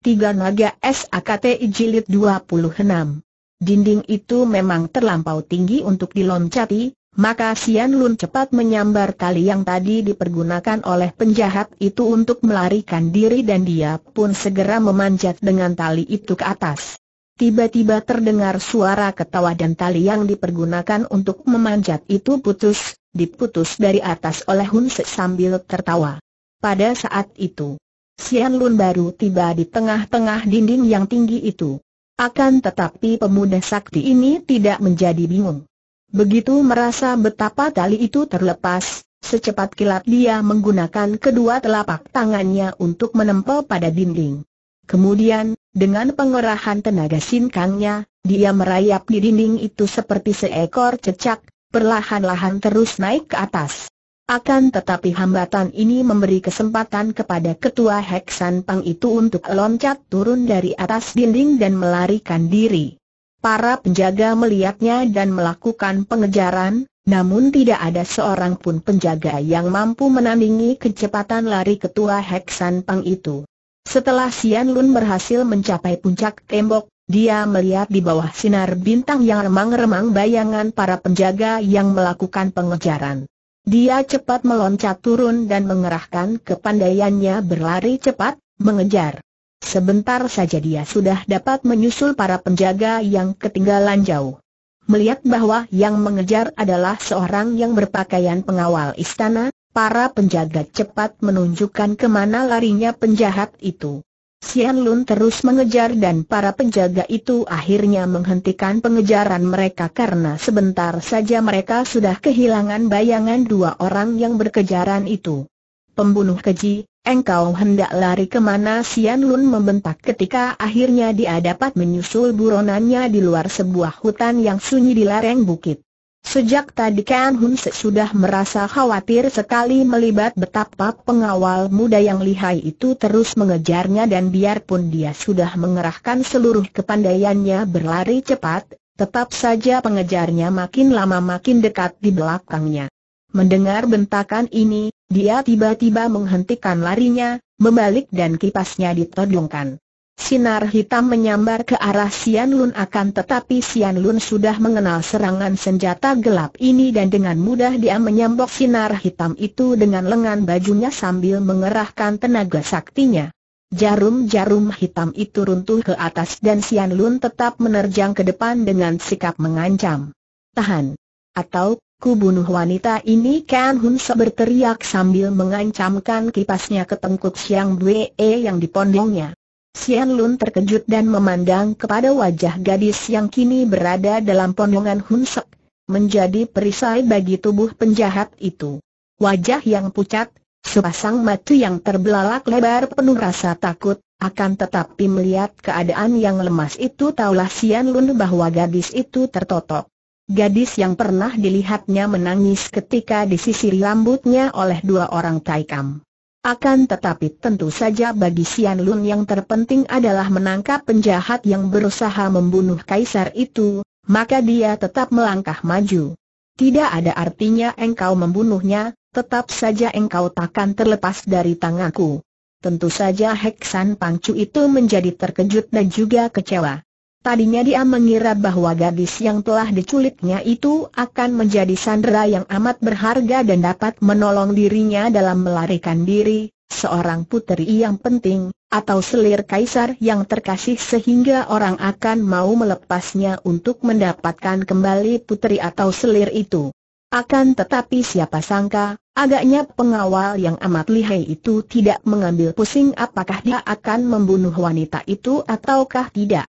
Tiga Naga SAKT Jilid 26 Dinding itu memang terlampau tinggi untuk diloncati, maka Sian Lun cepat menyambar tali yang tadi dipergunakan oleh penjahat itu untuk melarikan diri dan dia pun segera memanjat dengan tali itu ke atas. Tiba-tiba terdengar suara ketawa dan tali yang dipergunakan untuk memanjat itu putus, diputus dari atas oleh Hun Se sambil tertawa. Pada saat itu, Sian Lun baru tiba di tengah-tengah dinding yang tinggi itu. Akan tetapi pemuda sakti ini tidak menjadi bingung. Begitu merasa betapa tali itu terlepas, secepat kilat dia menggunakan kedua telapak tangannya untuk menempel pada dinding. Kemudian, dengan pengerahan tenaga sinkangnya, dia merayap di dinding itu seperti seekor cecak, perlahan-lahan terus naik ke atas. Akan tetapi hambatan ini memberi kesempatan kepada ketua Heksan Pang itu untuk loncat turun dari atas dinding dan melarikan diri. Para penjaga melihatnya dan melakukan pengejaran, namun tidak ada seorang pun penjaga yang mampu menandingi kecepatan lari ketua Heksan Pang itu. Setelah Sian Lun berhasil mencapai puncak tembok, dia melihat di bawah sinar bintang yang remang-remang bayangan para penjaga yang melakukan pengejaran. Dia cepat meloncat turun dan mengerahkan kepandaiannya berlari cepat, mengejar. Sebentar saja dia sudah dapat menyusul para penjaga yang ketinggalan jauh. Melihat bahwa yang mengejar adalah seorang yang berpakaian pengawal istana, para penjaga cepat menunjukkan ke mana larinya penjahat itu. Sian Lun terus mengejar dan para penjaga itu akhirnya menghentikan pengejaran mereka karena sebentar saja mereka sudah kehilangan bayangan dua orang yang berkejaran itu. Pembunuh keji, engkau hendak lari ke mana Sian Lun membentak ketika akhirnya dia dapat menyusul buronannya di luar sebuah hutan yang sunyi di lereng bukit. Sejak tadi Kan Hun sudah merasa khawatir sekali melibat betapa pengawal muda yang lihai itu terus mengejarnya dan biarpun dia sudah mengerahkan seluruh kepandaiannya berlari cepat, tetap saja pengejarnya makin lama makin dekat di belakangnya. Mendengar bentakan ini, dia tiba-tiba menghentikan larinya, membalik dan kipasnya ditodongkan. Sinar hitam menyambar ke arah Sian Lun akan tetapi Sian Lun sudah mengenal serangan senjata gelap ini dan dengan mudah dia menyambok sinar hitam itu dengan lengan bajunya sambil mengerahkan tenaga saktinya. Jarum-jarum hitam itu runtuh ke atas dan Sian Lun tetap menerjang ke depan dengan sikap mengancam. Tahan! Atau, ku bunuh wanita ini Kan Hun berteriak sambil mengancamkan kipasnya ke tengkuk Siang Bwe yang dipondongnya. Sian Lun terkejut dan memandang kepada wajah gadis yang kini berada dalam pondongan Hun Sek, menjadi perisai bagi tubuh penjahat itu. Wajah yang pucat, sepasang mata yang terbelalak lebar penuh rasa takut, akan tetapi melihat keadaan yang lemas itu taulah Sian Lun bahwa gadis itu tertotok. Gadis yang pernah dilihatnya menangis ketika disisiri rambutnya oleh dua orang taikam. Akan tetapi tentu saja bagi Sian Lun yang terpenting adalah menangkap penjahat yang berusaha membunuh kaisar itu, maka dia tetap melangkah maju. Tidak ada artinya engkau membunuhnya, tetap saja engkau takkan terlepas dari tanganku. Tentu saja Heksan Pangcu itu menjadi terkejut dan juga kecewa. Tadinya dia mengira bahwa gadis yang telah diculiknya itu akan menjadi sandera yang amat berharga dan dapat menolong dirinya dalam melarikan diri, seorang putri yang penting, atau selir kaisar yang terkasih sehingga orang akan mau melepasnya untuk mendapatkan kembali putri atau selir itu. Akan tetapi siapa sangka, agaknya pengawal yang amat lihai itu tidak mengambil pusing apakah dia akan membunuh wanita itu ataukah tidak.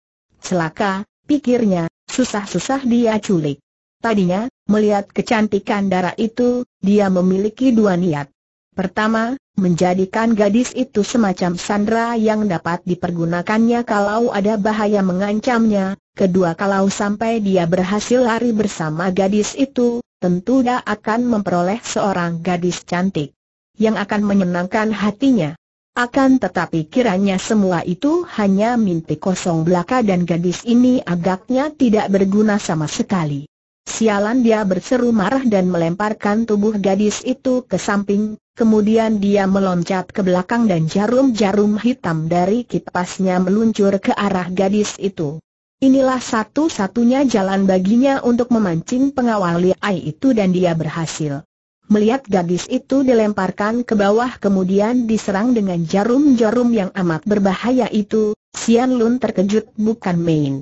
Celaka, pikirnya, susah-susah dia culik. Tadinya, melihat kecantikan darah itu, dia memiliki dua niat. Pertama, menjadikan gadis itu semacam sandera yang dapat dipergunakannya kalau ada bahaya mengancamnya. Kedua kalau sampai dia berhasil lari bersama gadis itu, tentu dia akan memperoleh seorang gadis cantik. Yang akan menyenangkan hatinya. Akan tetapi kiranya semua itu hanya mimpi kosong belaka dan gadis ini agaknya tidak berguna sama sekali. Sialan dia berseru marah dan melemparkan tubuh gadis itu ke samping, kemudian dia meloncat ke belakang dan jarum-jarum hitam dari kipasnya meluncur ke arah gadis itu. Inilah satu-satunya jalan baginya untuk memancing pengawal Liai itu dan dia berhasil. Melihat gadis itu dilemparkan ke bawah kemudian diserang dengan jarum-jarum yang amat berbahaya itu, Sian Lun terkejut bukan main.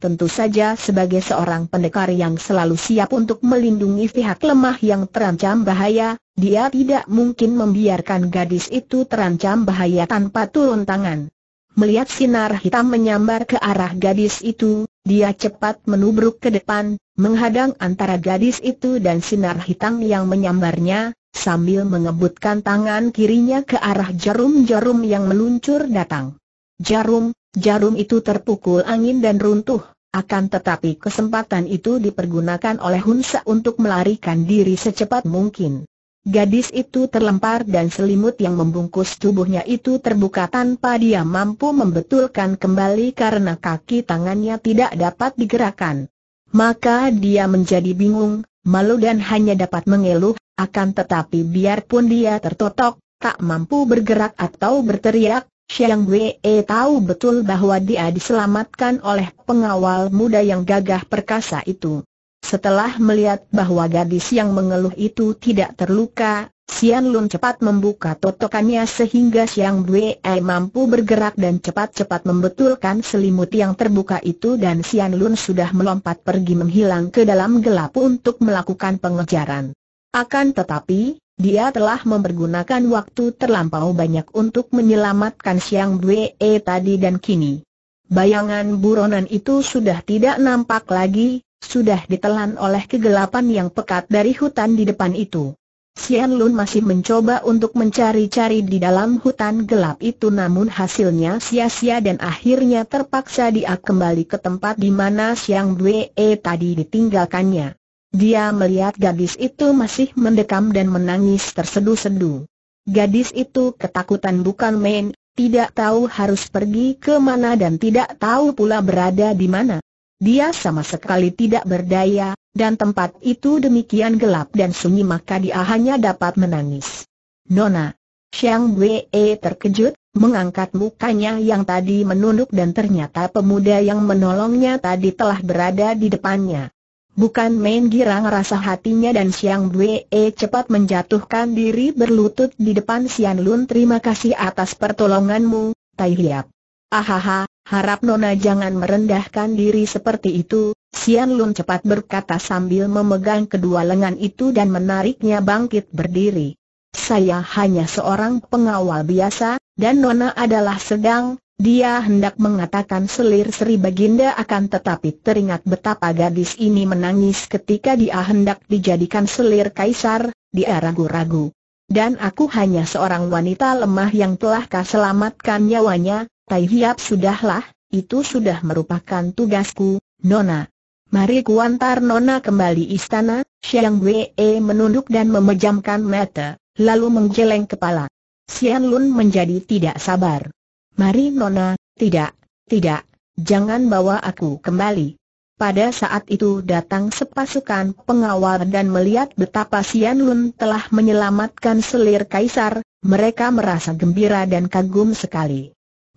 Tentu saja sebagai seorang pendekar yang selalu siap untuk melindungi pihak lemah yang terancam bahaya, dia tidak mungkin membiarkan gadis itu terancam bahaya tanpa turun tangan. Melihat sinar hitam menyambar ke arah gadis itu, dia cepat menubruk ke depan, menghadang antara gadis itu dan sinar hitam yang menyambarnya, sambil mengebutkan tangan kirinya ke arah jarum-jarum yang meluncur datang. Jarum, Jarum itu terpukul angin dan runtuh, akan tetapi kesempatan itu dipergunakan oleh Hunsa untuk melarikan diri secepat mungkin. Gadis itu terlempar dan selimut yang membungkus tubuhnya itu terbuka tanpa dia mampu membetulkan kembali karena kaki tangannya tidak dapat digerakkan. Maka dia menjadi bingung, malu dan hanya dapat mengeluh, akan tetapi biarpun dia tertotok, tak mampu bergerak atau berteriak, Xiang Wei tahu betul bahwa dia diselamatkan oleh pengawal muda yang gagah perkasa itu. Setelah melihat bahwa gadis yang mengeluh itu tidak terluka, Xian Lun cepat membuka totokannya sehingga Xiang Wei mampu bergerak dan cepat-cepat membetulkan selimut yang terbuka itu dan Xian Lun sudah melompat pergi menghilang ke dalam gelap untuk melakukan pengejaran. Akan tetapi, dia telah mempergunakan waktu terlampau banyak untuk menyelamatkan Siang Dwe tadi dan kini. Bayangan buronan itu sudah tidak nampak lagi, sudah ditelan oleh kegelapan yang pekat dari hutan di depan itu. Sian Lun masih mencoba untuk mencari-cari di dalam hutan gelap itu namun hasilnya sia-sia dan akhirnya terpaksa dia kembali ke tempat di mana Siang Dwe tadi ditinggalkannya. Dia melihat gadis itu masih mendekam dan menangis tersedu-sedu. Gadis itu ketakutan bukan main, tidak tahu harus pergi ke mana dan tidak tahu pula berada di mana. Dia sama sekali tidak berdaya, dan tempat itu demikian gelap dan sunyi maka dia hanya dapat menangis. Nona, Xiang Wei terkejut, mengangkat mukanya yang tadi menunduk dan ternyata pemuda yang menolongnya tadi telah berada di depannya. Bukan main girang rasa hatinya dan Siang Dwe cepat menjatuhkan diri berlutut di depan Sian Lun terima kasih atas pertolonganmu, Tai Hiap. Ahaha, harap Nona jangan merendahkan diri seperti itu, Sian Lun cepat berkata sambil memegang kedua lengan itu dan menariknya bangkit berdiri. Saya hanya seorang pengawal biasa, dan Nona adalah sedang, dia hendak mengatakan selir Sri Baginda akan tetapi teringat betapa gadis ini menangis ketika dia hendak dijadikan selir kaisar, dia ragu-ragu. Dan aku hanya seorang wanita lemah yang telah kau selamatkan nyawanya, Tai Hiap sudahlah, itu sudah merupakan tugasku, Nona. Mari kuantar Nona kembali istana, Xiang Wei menunduk dan memejamkan mata, lalu menggeleng kepala. Xian Lun menjadi tidak sabar. Mari Nona, tidak, tidak, jangan bawa aku kembali. Pada saat itu datang sepasukan pengawal dan melihat betapa Sian Lun telah menyelamatkan selir kaisar, mereka merasa gembira dan kagum sekali.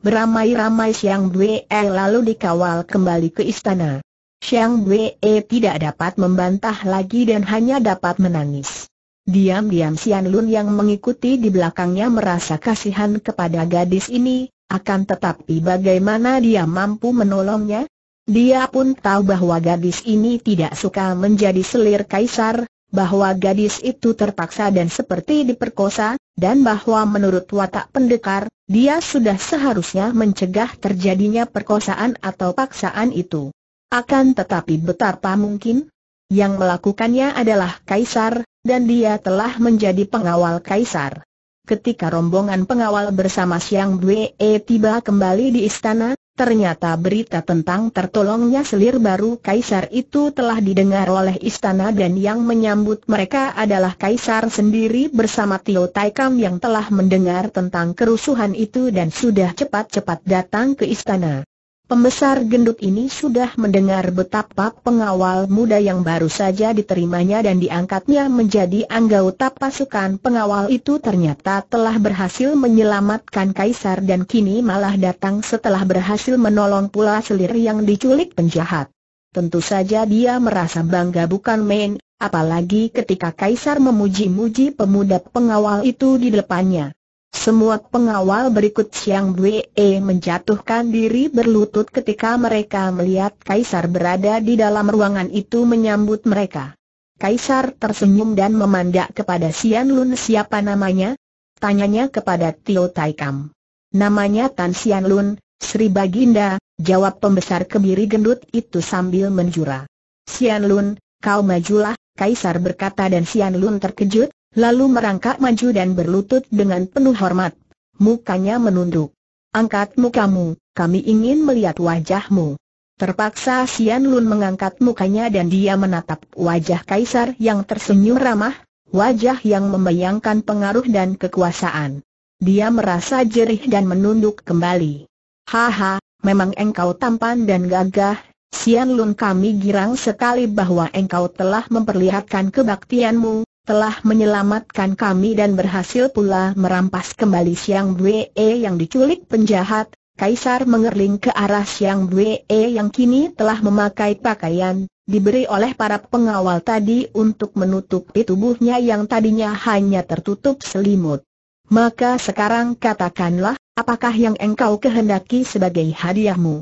Beramai-ramai Siang Dwe lalu dikawal kembali ke istana. Siang Dwe tidak dapat membantah lagi dan hanya dapat menangis. Diam-diam Sian Lun yang mengikuti di belakangnya merasa kasihan kepada gadis ini, akan tetapi bagaimana dia mampu menolongnya? Dia pun tahu bahwa gadis ini tidak suka menjadi selir kaisar, bahwa gadis itu terpaksa dan seperti diperkosa, dan bahwa menurut watak pendekar, dia sudah seharusnya mencegah terjadinya perkosaan atau paksaan itu. Akan tetapi betapa mungkin? Yang melakukannya adalah kaisar, dan dia telah menjadi pengawal kaisar. Ketika rombongan pengawal bersama Siang Dwe tiba kembali di istana, ternyata berita tentang tertolongnya selir baru kaisar itu telah didengar oleh istana dan yang menyambut mereka adalah kaisar sendiri bersama Tio Taikam yang telah mendengar tentang kerusuhan itu dan sudah cepat-cepat datang ke istana. Pembesar gendut ini sudah mendengar betapa pengawal muda yang baru saja diterimanya dan diangkatnya menjadi anggota pasukan pengawal itu ternyata telah berhasil menyelamatkan Kaisar dan kini malah datang setelah berhasil menolong pula selir yang diculik penjahat. Tentu saja dia merasa bangga bukan main, apalagi ketika Kaisar memuji-muji pemuda pengawal itu di depannya. Semua pengawal berikut Siang Bwe menjatuhkan diri berlutut ketika mereka melihat Kaisar berada di dalam ruangan itu menyambut mereka. Kaisar tersenyum dan memandak kepada Sian Lun siapa namanya? Tanyanya kepada Tio Tai Kam. Namanya Tan Sian Lun, Sri Baginda, jawab pembesar kebiri gendut itu sambil menjura. Sian Lun, kau majulah, Kaisar berkata dan Sian Lun terkejut, lalu merangkak maju dan berlutut dengan penuh hormat. Mukanya menunduk. Angkat mukamu, kami ingin melihat wajahmu. Terpaksa Sian Lun mengangkat mukanya dan dia menatap wajah Kaisar yang tersenyum ramah, wajah yang membayangkan pengaruh dan kekuasaan. Dia merasa jerih dan menunduk kembali. Haha, memang engkau tampan dan gagah, Sian Lun kami girang sekali bahwa engkau telah memperlihatkan kebaktianmu, telah menyelamatkan kami dan berhasil pula merampas kembali Siang Bwe yang diculik penjahat. Kaisar mengerling ke arah Siang Bwe yang kini telah memakai pakaian, diberi oleh para pengawal tadi untuk menutupi tubuhnya yang tadinya hanya tertutup selimut. Maka sekarang katakanlah, apakah yang engkau kehendaki sebagai hadiahmu?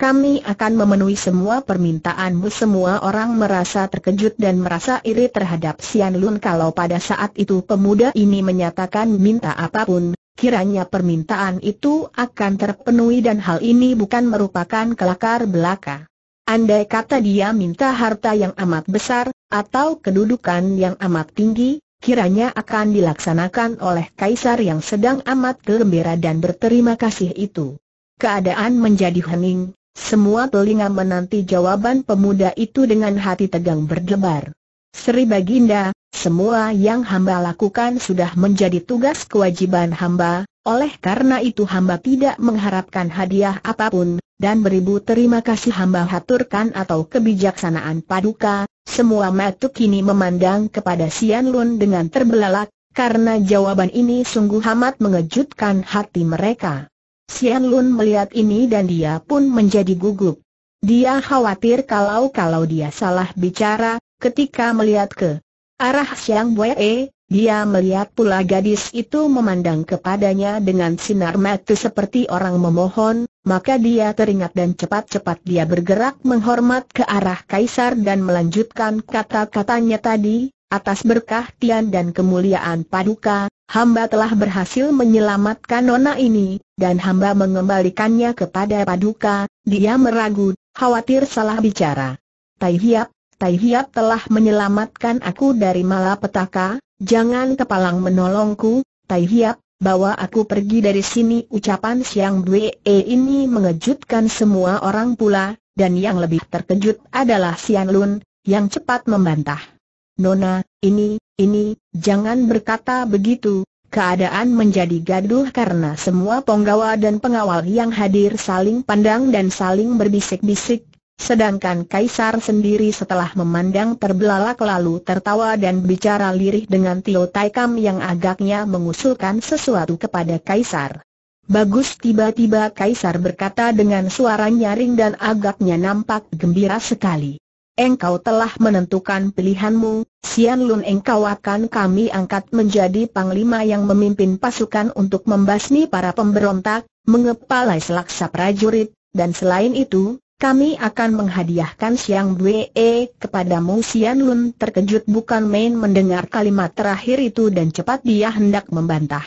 Kami akan memenuhi semua permintaanmu Semua orang merasa terkejut dan merasa iri terhadap Sian Lun Kalau pada saat itu pemuda ini menyatakan minta apa pun, kiranya permintaan itu akan terpenuhi dan hal ini bukan merupakan kelakar belaka. Andai kata dia minta harta yang amat besar, atau kedudukan yang amat tinggi, kiranya akan dilaksanakan oleh kaisar yang sedang amat gembira dan berterima kasih itu. Keadaan menjadi hening, semua telinga menanti jawaban pemuda itu dengan hati tegang berdebar. Sri Baginda, semua yang hamba lakukan sudah menjadi tugas kewajiban hamba, oleh karena itu hamba tidak mengharapkan hadiah apa pun, dan beribu terima kasih hamba haturkan atau kebijaksanaan paduka, semua mata kini memandang kepada Sian Lun dengan terbelalak, karena jawaban ini sungguh amat mengejutkan hati mereka. Sian Lun melihat ini dan dia pun menjadi gugup. Dia khawatir kalau-kalau dia salah bicara, ketika melihat ke arah Siang Bue, dia melihat pula gadis itu memandang kepadanya dengan sinar mata seperti orang memohon, maka dia teringat dan cepat-cepat dia bergerak menghormat ke arah Kaisar dan melanjutkan kata-katanya tadi, atas berkah Tian dan kemuliaan Paduka, hamba telah berhasil menyelamatkan nona ini, dan hamba mengembalikannya kepada Paduka, dia meragu, khawatir salah bicara. Tai Hiap, Tai Hiap telah menyelamatkan aku dari malapetaka, jangan kepalang menolongku, Tai Hiap, bawa aku pergi dari sini ucapan Siang Bwe ini mengejutkan semua orang pula, dan yang lebih terkejut adalah Sian Lun, yang cepat membantah. Nona, ini, ini, jangan berkata begitu, keadaan menjadi gaduh karena semua penggawa dan pengawal yang hadir saling pandang dan saling berbisik-bisik, sedangkan Kaisar sendiri setelah memandang terbelalak lalu tertawa dan bicara lirih dengan Tio Taikam yang agaknya mengusulkan sesuatu kepada Kaisar. Bagus tiba-tiba Kaisar berkata dengan suara nyaring dan agaknya nampak gembira sekali engkau telah menentukan pilihanmu, Sian Lun engkau akan kami angkat menjadi panglima yang memimpin pasukan untuk membasmi para pemberontak, mengepalai selaksa prajurit, dan selain itu, kami akan menghadiahkan Siang Bwe kepadamu Sian Lun terkejut bukan main mendengar kalimat terakhir itu dan cepat dia hendak membantah.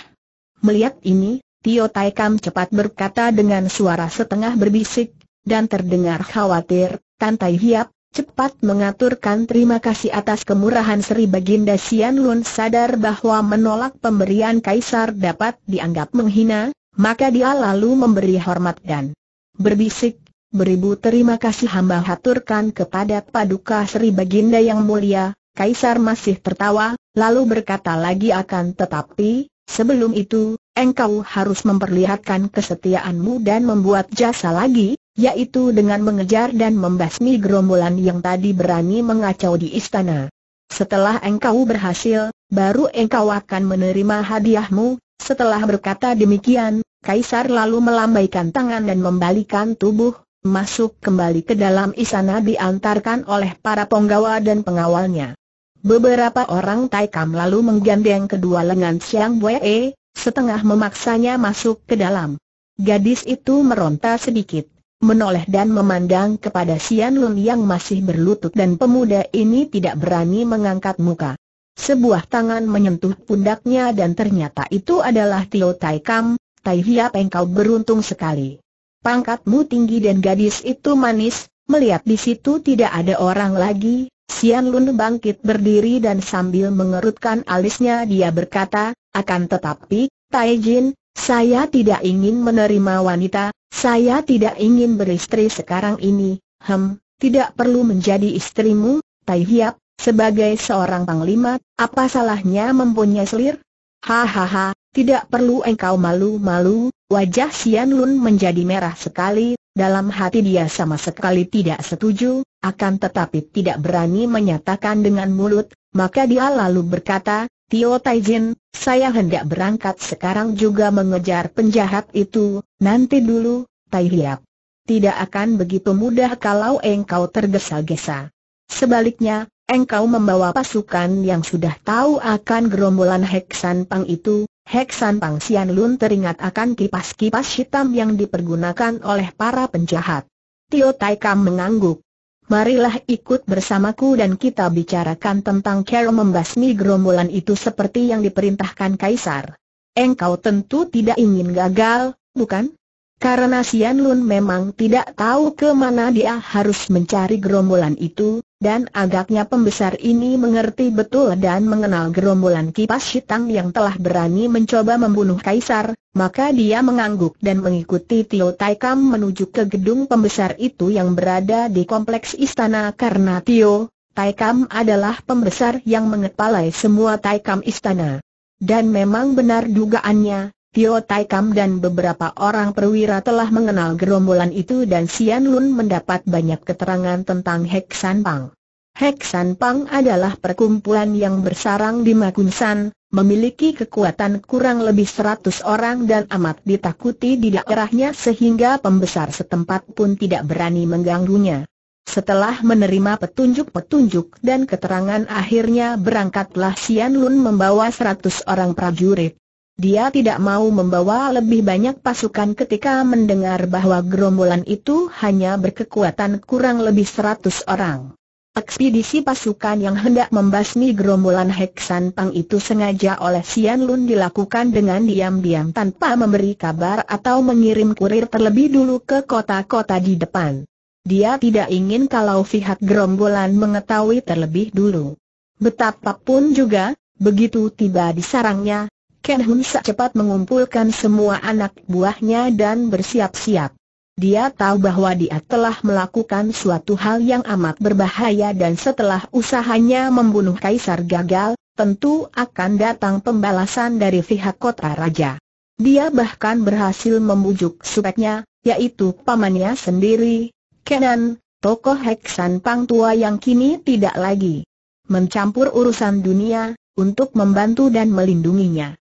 Melihat ini, Tio Tai Kam cepat berkata dengan suara setengah berbisik, dan terdengar khawatir, Tan Tai Hiap, cepat mengaturkan terima kasih atas kemurahan Sri Baginda Sian Lun sadar bahwa menolak pemberian kaisar dapat dianggap menghina, maka dia lalu memberi hormat dan berbisik, beribu terima kasih hamba haturkan kepada Paduka Sri Baginda yang mulia, kaisar masih tertawa, lalu berkata lagi akan tetapi, sebelum itu, engkau harus memperlihatkan kesetiaanmu dan membuat jasa lagi, yaitu dengan mengejar dan membasmi gerombolan yang tadi berani mengacau di istana. Setelah engkau berhasil, baru engkau akan menerima hadiahmu. Setelah berkata demikian, Kaisar lalu melambaikan tangan dan membalikan tubuh, masuk kembali ke dalam istana diantarkan oleh para penggawa dan pengawalnya. Beberapa orang Taikam lalu menggandeng kedua lengan Siang Bue, setengah memaksanya masuk ke dalam. Gadis itu meronta sedikit menoleh dan memandang kepada Sian Lun yang masih berlutut dan pemuda ini tidak berani mengangkat muka. Sebuah tangan menyentuh pundaknya dan ternyata itu adalah Tio Tai Kam, Tai Hiap engkau beruntung sekali. Pangkatmu tinggi dan gadis itu manis, melihat di situ tidak ada orang lagi, Sian Lun bangkit berdiri dan sambil mengerutkan alisnya dia berkata, akan tetapi, Tai Jin, saya tidak ingin menerima wanita, saya tidak ingin beristri sekarang ini, hem, tidak perlu menjadi istrimu, Tai Hiap, sebagai seorang panglima, apa salahnya mempunyai selir? Hahaha, tidak perlu engkau malu-malu, wajah Sian Lun menjadi merah sekali, dalam hati dia sama sekali tidak setuju, akan tetapi tidak berani menyatakan dengan mulut, maka dia lalu berkata, Tio Taijin, saya hendak berangkat sekarang juga mengejar penjahat itu, nanti dulu, Tai Hiap. Tidak akan begitu mudah kalau engkau tergesa-gesa. Sebaliknya, engkau membawa pasukan yang sudah tahu akan gerombolan Heksan Pang itu, Heksan Pang Sian Lun teringat akan kipas-kipas hitam yang dipergunakan oleh para penjahat. Tio Tai Kam mengangguk. Marilah ikut bersamaku dan kita bicarakan tentang cara membasmi gerombolan itu seperti yang diperintahkan Kaisar. Engkau tentu tidak ingin gagal, bukan? Karena Sian Lun memang tidak tahu ke mana dia harus mencari gerombolan itu, dan agaknya pembesar ini mengerti betul dan mengenal gerombolan kipas hitam yang telah berani mencoba membunuh Kaisar, maka dia mengangguk dan mengikuti Tio Taikam menuju ke gedung pembesar itu yang berada di kompleks istana karena Tio Taikam adalah pembesar yang mengepalai semua Taikam istana. Dan memang benar dugaannya, Tio Tai Kam dan beberapa orang perwira telah mengenal gerombolan itu dan Sian Lun mendapat banyak keterangan tentang Hek San Pang. Hek San Pang adalah perkumpulan yang bersarang di Makunsan, memiliki kekuatan kurang lebih seratus orang dan amat ditakuti di daerahnya sehingga pembesar setempat pun tidak berani mengganggunya. Setelah menerima petunjuk-petunjuk dan keterangan akhirnya berangkatlah Sian Lun membawa seratus orang prajurit. Dia tidak mau membawa lebih banyak pasukan ketika mendengar bahwa gerombolan itu hanya berkekuatan kurang lebih seratus orang. Ekspedisi pasukan yang hendak membasmi gerombolan Heksan Pang itu sengaja oleh Sian Lun dilakukan dengan diam-diam tanpa memberi kabar atau mengirim kurir terlebih dulu ke kota-kota di depan. Dia tidak ingin kalau pihak gerombolan mengetahui terlebih dulu. Betapapun juga, begitu tiba di sarangnya, Ken Hun cepat mengumpulkan semua anak buahnya dan bersiap-siap. Dia tahu bahwa dia telah melakukan suatu hal yang amat berbahaya dan setelah usahanya membunuh kaisar gagal, tentu akan datang pembalasan dari pihak kota raja. Dia bahkan berhasil membujuk supeknya, yaitu pamannya sendiri, Kenan, tokoh Heksan Pang tua yang kini tidak lagi mencampur urusan dunia, untuk membantu dan melindunginya.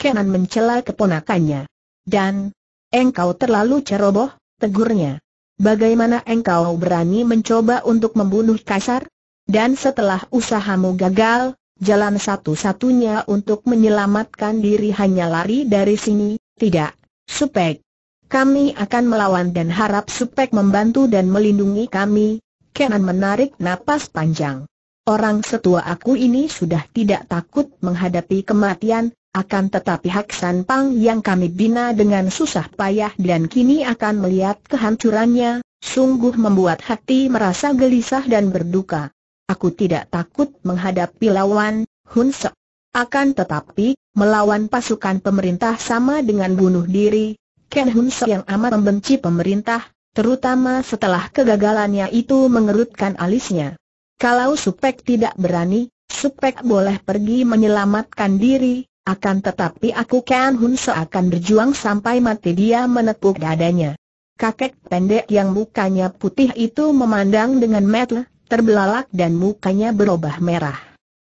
Kenan mencela keponakannya. Dan, engkau terlalu ceroboh, tegurnya. Bagaimana engkau berani mencoba untuk membunuh Kaisar? Dan setelah usahamu gagal, jalan satu-satunya untuk menyelamatkan diri hanya lari dari sini, tidak, Supek. Kami akan melawan dan harap Supek membantu dan melindungi kami. Kenan menarik napas panjang. Orang setua aku ini sudah tidak takut menghadapi kematian, akan tetapi Hak San Pang yang kami bina dengan susah payah dan kini akan melihat kehancurannya, sungguh membuat hati merasa gelisah dan berduka. Aku tidak takut menghadapi lawan, Hun Se. Akan tetapi, melawan pasukan pemerintah sama dengan bunuh diri, Ken Hun Se yang amat membenci pemerintah, terutama setelah kegagalannya itu mengerutkan alisnya. Kalau Supek tidak berani, Supek boleh pergi menyelamatkan diri, akan tetapi aku Ken Hun akan berjuang sampai mati dia menepuk dadanya. Kakek pendek yang mukanya putih itu memandang dengan mata terbelalak dan mukanya berubah merah.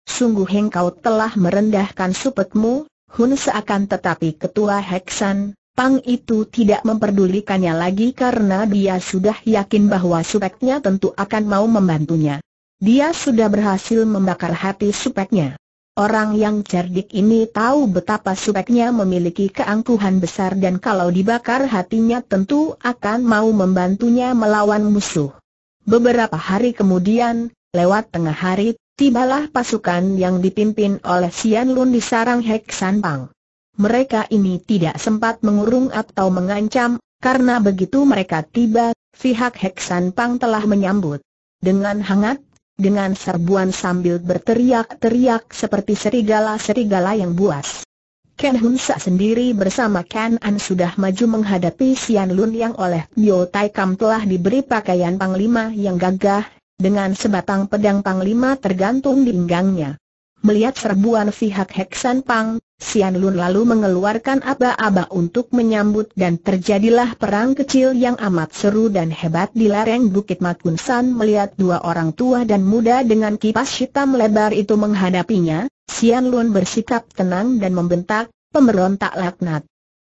Sungguh engkau telah merendahkan supetmu, Hun seakan tetapi ketua Heksan, Pang itu tidak memperdulikannya lagi karena dia sudah yakin bahwa supeknya tentu akan mau membantunya. Dia sudah berhasil membakar hati supeknya. Orang yang cerdik ini tahu betapa supeknya memiliki keangkuhan besar dan kalau dibakar hatinya tentu akan mau membantunya melawan musuh. Beberapa hari kemudian, lewat tengah hari, tibalah pasukan yang dipimpin oleh Sian Lun di sarang Hek San Pang. Mereka ini tidak sempat mengurung atau mengancam, karena begitu mereka tiba, pihak Hek San Pang telah menyambut. Dengan hangat, dengan serbuan sambil berteriak-teriak seperti serigala-serigala yang buas. Ken Hun Sa sendiri bersama Ken An sudah maju menghadapi Sian Lun yang oleh Bio Tai Kam telah diberi pakaian panglima yang gagah, dengan sebatang pedang panglima tergantung di pinggangnya. Melihat serbuan pihak Heksan Pang, Sian Lun lalu mengeluarkan aba-aba untuk menyambut dan terjadilah perang kecil yang amat seru dan hebat di lereng Bukit Makun San melihat dua orang tua dan muda dengan kipas hitam lebar itu menghadapinya, Sian Lun bersikap tenang dan membentak, pemberontak laknat.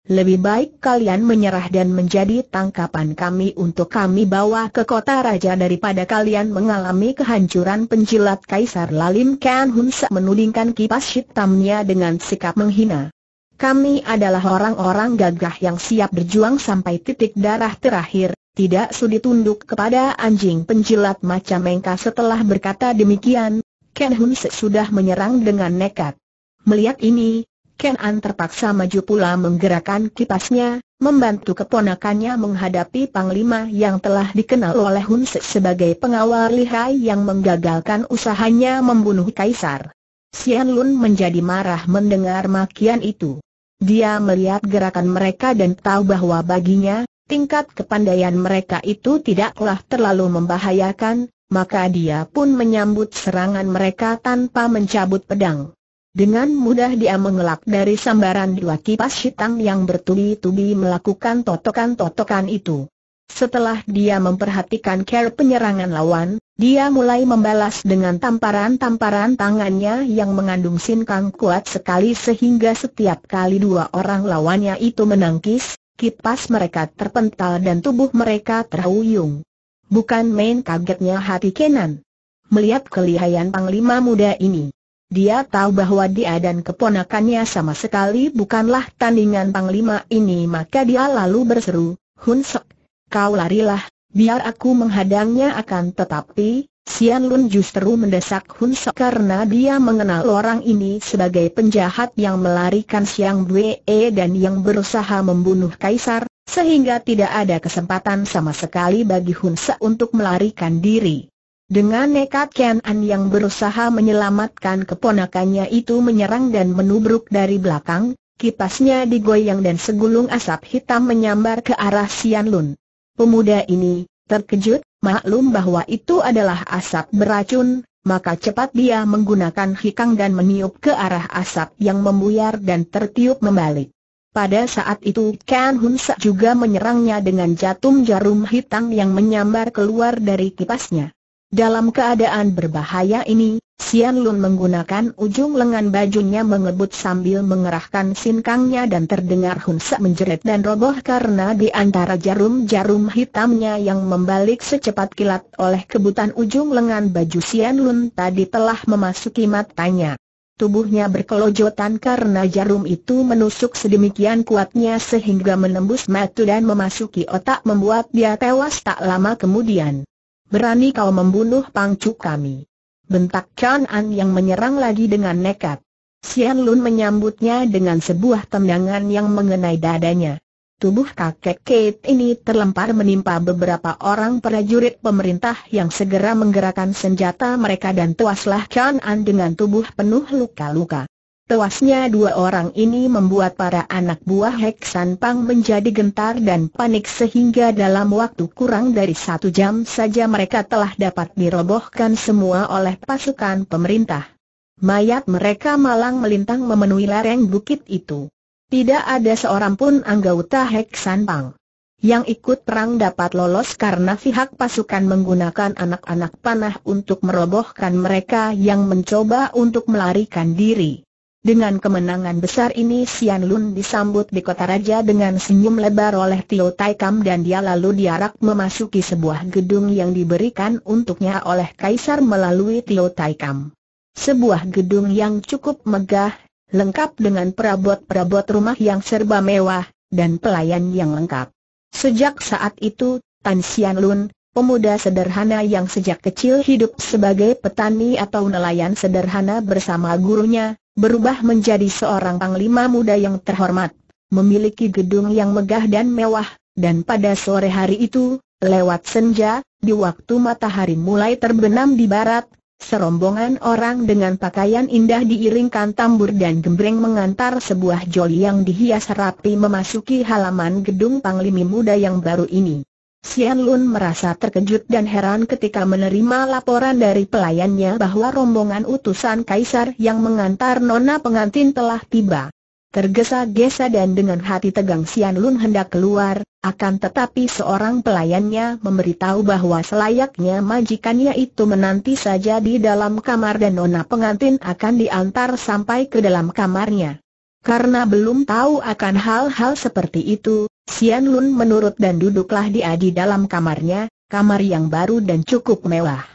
Lebih baik kalian menyerah dan menjadi tangkapan kami untuk kami bawa ke kota raja daripada kalian mengalami kehancuran penjilat Kaisar Lalim Kan Hun menudingkan kipas hitamnya dengan sikap menghina. Kami adalah orang-orang gagah yang siap berjuang sampai titik darah terakhir, tidak sudi tunduk kepada anjing penjilat macam Mengka setelah berkata demikian, Ken Hun sudah menyerang dengan nekat. Melihat ini, Ken An terpaksa maju pula menggerakkan kipasnya, membantu keponakannya menghadapi Panglima yang telah dikenal oleh Hun Se sebagai pengawal lihai yang menggagalkan usahanya membunuh Kaisar. Xian Lun menjadi marah mendengar makian itu. Dia melihat gerakan mereka dan tahu bahwa baginya, tingkat kepandaian mereka itu tidaklah terlalu membahayakan, maka dia pun menyambut serangan mereka tanpa mencabut pedang. Dengan mudah dia mengelak dari sambaran dua kipas hitam yang bertubi-tubi melakukan totokan-totokan itu. Setelah dia memperhatikan care penyerangan lawan, dia mulai membalas dengan tamparan-tamparan tangannya yang mengandung sinkang kuat sekali sehingga setiap kali dua orang lawannya itu menangkis, kipas mereka terpental dan tubuh mereka terhuyung. Bukan main kagetnya hati Kenan. Melihat kelihayan Panglima muda ini. Dia tahu bahwa dia dan keponakannya sama sekali bukanlah tandingan Panglima ini maka dia lalu berseru, Hun Sek, kau larilah, biar aku menghadangnya akan tetapi, Sian Lun justru mendesak Hun Sek karena dia mengenal orang ini sebagai penjahat yang melarikan Siang Bue dan yang berusaha membunuh Kaisar, sehingga tidak ada kesempatan sama sekali bagi Hun Sek untuk melarikan diri. Dengan nekat Ken An yang berusaha menyelamatkan keponakannya itu menyerang dan menubruk dari belakang, kipasnya digoyang dan segulung asap hitam menyambar ke arah Sian Lun. Pemuda ini, terkejut, maklum bahwa itu adalah asap beracun, maka cepat dia menggunakan hikang dan meniup ke arah asap yang membuyar dan tertiup membalik. Pada saat itu Ken Hun Sa juga menyerangnya dengan jatum jarum hitam yang menyambar keluar dari kipasnya. Dalam keadaan berbahaya ini, Sian Lun menggunakan ujung lengan bajunya mengebut sambil mengerahkan sinkangnya dan terdengar hunsa menjerit dan roboh karena di antara jarum-jarum hitamnya yang membalik secepat kilat oleh kebutan ujung lengan baju Sian Lun tadi telah memasuki matanya. Tubuhnya berkelojotan karena jarum itu menusuk sedemikian kuatnya sehingga menembus mata dan memasuki otak membuat dia tewas tak lama kemudian. Berani kau membunuh pangcu kami. Bentak Chan An yang menyerang lagi dengan nekat. Sian Lun menyambutnya dengan sebuah tendangan yang mengenai dadanya. Tubuh kakek Kate ini terlempar menimpa beberapa orang prajurit pemerintah yang segera menggerakkan senjata mereka dan tewaslah Chan An dengan tubuh penuh luka-luka. Tewasnya dua orang ini membuat para anak buah Hek San Pang menjadi gentar dan panik sehingga dalam waktu kurang dari satu jam saja mereka telah dapat dirobohkan semua oleh pasukan pemerintah. Mayat mereka malang melintang memenuhi lereng bukit itu. Tidak ada seorang pun anggota Hek San Pang. yang ikut perang dapat lolos karena pihak pasukan menggunakan anak-anak panah untuk merobohkan mereka yang mencoba untuk melarikan diri. Dengan kemenangan besar ini Sian Lun disambut di kota raja dengan senyum lebar oleh Tio Tai Kam dan dia lalu diarak memasuki sebuah gedung yang diberikan untuknya oleh Kaisar melalui Tio Tai Kam. Sebuah gedung yang cukup megah, lengkap dengan perabot-perabot rumah yang serba mewah, dan pelayan yang lengkap. Sejak saat itu, Tan Sian Lun, pemuda sederhana yang sejak kecil hidup sebagai petani atau nelayan sederhana bersama gurunya, berubah menjadi seorang panglima muda yang terhormat, memiliki gedung yang megah dan mewah, dan pada sore hari itu, lewat senja, di waktu matahari mulai terbenam di barat, serombongan orang dengan pakaian indah diiringkan tambur dan gembreng mengantar sebuah joli yang dihias rapi memasuki halaman gedung panglimi muda yang baru ini. Sian Lun merasa terkejut dan heran ketika menerima laporan dari pelayannya bahwa rombongan utusan kaisar yang mengantar nona pengantin telah tiba. Tergesa-gesa dan dengan hati tegang Sian Lun hendak keluar, akan tetapi seorang pelayannya memberitahu bahwa selayaknya majikannya itu menanti saja di dalam kamar dan nona pengantin akan diantar sampai ke dalam kamarnya. Karena belum tahu akan hal-hal seperti itu, Sian Lun menurut dan duduklah dia di dalam kamarnya, kamar yang baru dan cukup mewah.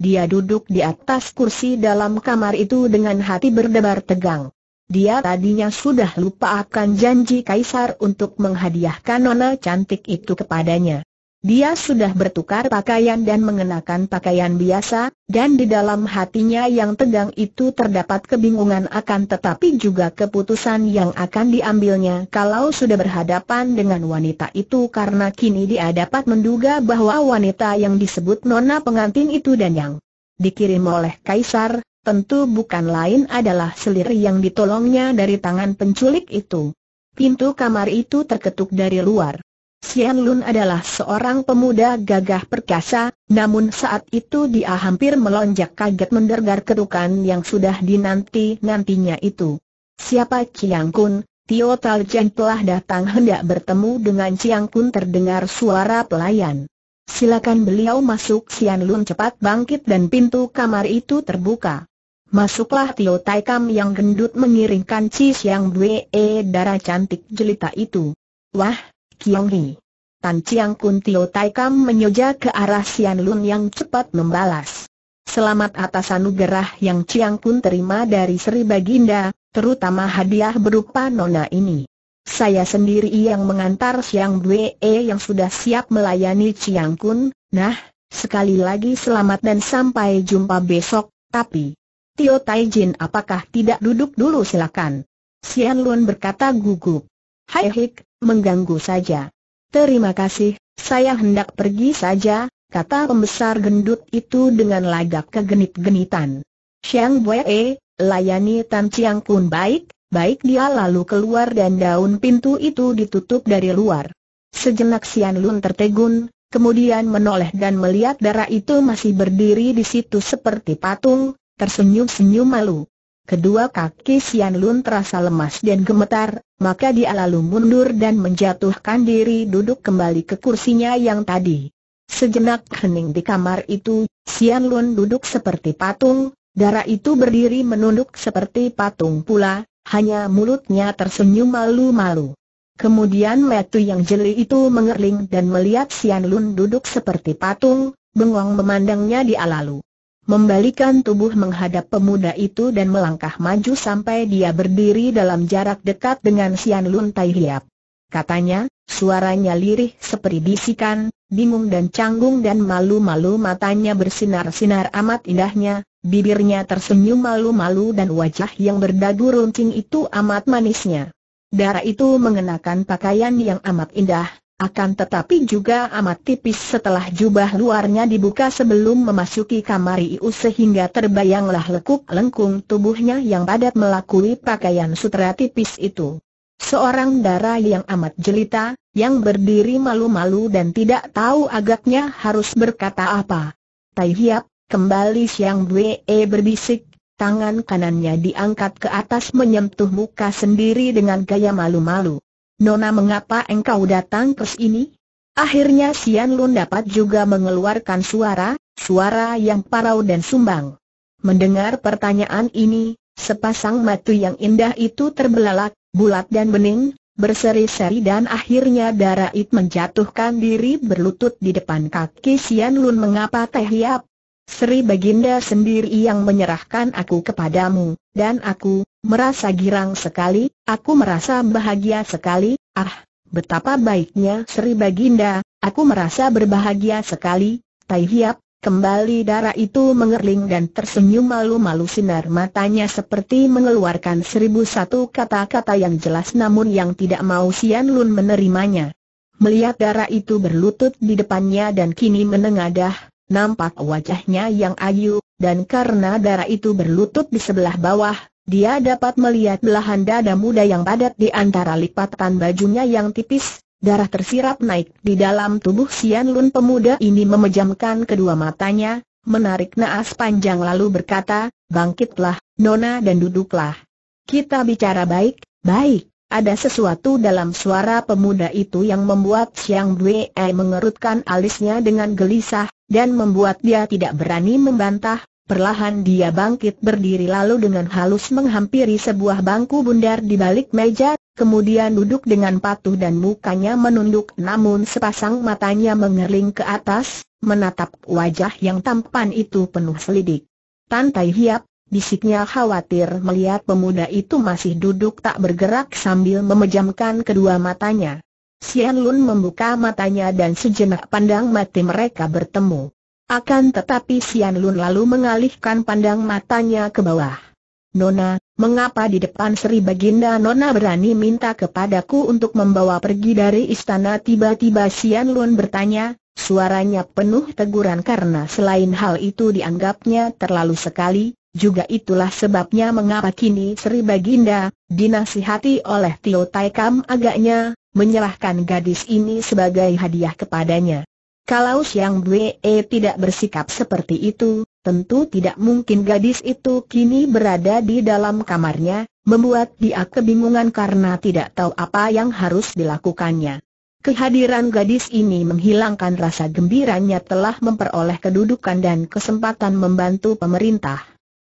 Dia duduk di atas kursi dalam kamar itu dengan hati berdebar tegang. Dia tadinya sudah lupa akan janji kaisar untuk menghadiahkan nona cantik itu kepadanya. Dia sudah bertukar pakaian dan mengenakan pakaian biasa, dan di dalam hatinya yang tegang itu terdapat kebingungan akan tetapi juga keputusan yang akan diambilnya kalau sudah berhadapan dengan wanita itu karena kini dia dapat menduga bahwa wanita yang disebut nona pengantin itu dan yang dikirim oleh kaisar, tentu bukan lain adalah selir yang ditolongnya dari tangan penculik itu. Pintu kamar itu terketuk dari luar. Sian Lun adalah seorang pemuda gagah perkasa, namun saat itu dia hampir melonjak kaget mendengar ketukan yang sudah dinanti-nantinya itu. Siapa Chiang Kun? Tio Taljen telah datang hendak bertemu dengan Chiang Kun terdengar suara pelayan. Silakan beliau masuk Sian Lun cepat bangkit dan pintu kamar itu terbuka. Masuklah Tio Tai Kam yang gendut mengiringkan Chi Siang Bue darah cantik jelita itu. Wah, Kiong Hi. Tan Chiang Kun Tio Tai Kam menyoja ke arah Sian Lun yang cepat membalas. Selamat atas anugerah yang Chiang Kun terima dari Sri Baginda, terutama hadiah berupa nona ini. Saya sendiri yang mengantar Siang Bue yang sudah siap melayani Chiang Kun, nah, sekali lagi selamat dan sampai jumpa besok, tapi... Tio Tai Jin apakah tidak duduk dulu silakan? Sian Lun berkata gugup. Hai Hik, mengganggu saja. Terima kasih, saya hendak pergi saja, kata pembesar gendut itu dengan lagak kegenit-genitan. Xiang Bue, layani Tan Chiang Kun baik, baik dia lalu keluar dan daun pintu itu ditutup dari luar. Sejenak Sian Lun tertegun, kemudian menoleh dan melihat darah itu masih berdiri di situ seperti patung, tersenyum-senyum malu. Kedua kaki Sian Lun terasa lemas dan gemetar, maka dia lalu mundur dan menjatuhkan diri duduk kembali ke kursinya yang tadi. Sejenak hening di kamar itu, Sian Lun duduk seperti patung, darah itu berdiri menunduk seperti patung pula, hanya mulutnya tersenyum malu-malu. Kemudian metu yang jeli itu mengerling dan melihat Sian Lun duduk seperti patung, bengong memandangnya di alalu membalikan tubuh menghadap pemuda itu dan melangkah maju sampai dia berdiri dalam jarak dekat dengan Sian Lun Tai Hiap. Katanya, suaranya lirih seperti bisikan, bingung dan canggung dan malu-malu matanya bersinar-sinar amat indahnya, bibirnya tersenyum malu-malu dan wajah yang berdagu runcing itu amat manisnya. Darah itu mengenakan pakaian yang amat indah, akan tetapi juga amat tipis setelah jubah luarnya dibuka sebelum memasuki kamar Iu sehingga terbayanglah lekuk lengkung tubuhnya yang padat melakui pakaian sutra tipis itu. Seorang darah yang amat jelita, yang berdiri malu-malu dan tidak tahu agaknya harus berkata apa. Tai Hiap, kembali Siang Bue berbisik, tangan kanannya diangkat ke atas menyentuh muka sendiri dengan gaya malu-malu. Nona mengapa engkau datang ke sini? Akhirnya Sian Lun dapat juga mengeluarkan suara, suara yang parau dan sumbang. Mendengar pertanyaan ini, sepasang mata yang indah itu terbelalak, bulat dan bening, berseri-seri dan akhirnya Dara It menjatuhkan diri berlutut di depan kaki Sian Lun mengapa Teh Hiap? Sri Baginda sendiri yang menyerahkan aku kepadamu, dan aku, merasa girang sekali, aku merasa bahagia sekali, ah, betapa baiknya Sri Baginda, aku merasa berbahagia sekali, Tai Hiap, Kembali darah itu mengerling dan tersenyum malu-malu sinar matanya seperti mengeluarkan seribu satu kata-kata yang jelas namun yang tidak mau Sian Lun menerimanya. Melihat darah itu berlutut di depannya dan kini menengadah, nampak wajahnya yang ayu, dan karena darah itu berlutut di sebelah bawah, dia dapat melihat belahan dada muda yang padat di antara lipatan bajunya yang tipis, Darah tersirap naik di dalam tubuh Sian Lun pemuda ini memejamkan kedua matanya, menarik naas panjang lalu berkata, bangkitlah, Nona dan duduklah. Kita bicara baik, baik. Ada sesuatu dalam suara pemuda itu yang membuat Siang Bue mengerutkan alisnya dengan gelisah, dan membuat dia tidak berani membantah, Perlahan dia bangkit berdiri lalu dengan halus menghampiri sebuah bangku bundar di balik meja, kemudian duduk dengan patuh dan mukanya menunduk namun sepasang matanya mengerling ke atas, menatap wajah yang tampan itu penuh selidik. Tantai hiap, bisiknya khawatir melihat pemuda itu masih duduk tak bergerak sambil memejamkan kedua matanya. Sian Lun membuka matanya dan sejenak pandang mati mereka bertemu. Akan tetapi Sian Lun lalu mengalihkan pandang matanya ke bawah. Nona, mengapa di depan Sri Baginda Nona berani minta kepadaku untuk membawa pergi dari istana tiba-tiba Sian Lun bertanya, suaranya penuh teguran karena selain hal itu dianggapnya terlalu sekali, juga itulah sebabnya mengapa kini Sri Baginda, dinasihati oleh Tio Tai Kam agaknya, menyerahkan gadis ini sebagai hadiah kepadanya. Kalau Siang Bwe tidak bersikap seperti itu, tentu tidak mungkin gadis itu kini berada di dalam kamarnya, membuat dia kebingungan karena tidak tahu apa yang harus dilakukannya. Kehadiran gadis ini menghilangkan rasa gembiranya telah memperoleh kedudukan dan kesempatan membantu pemerintah.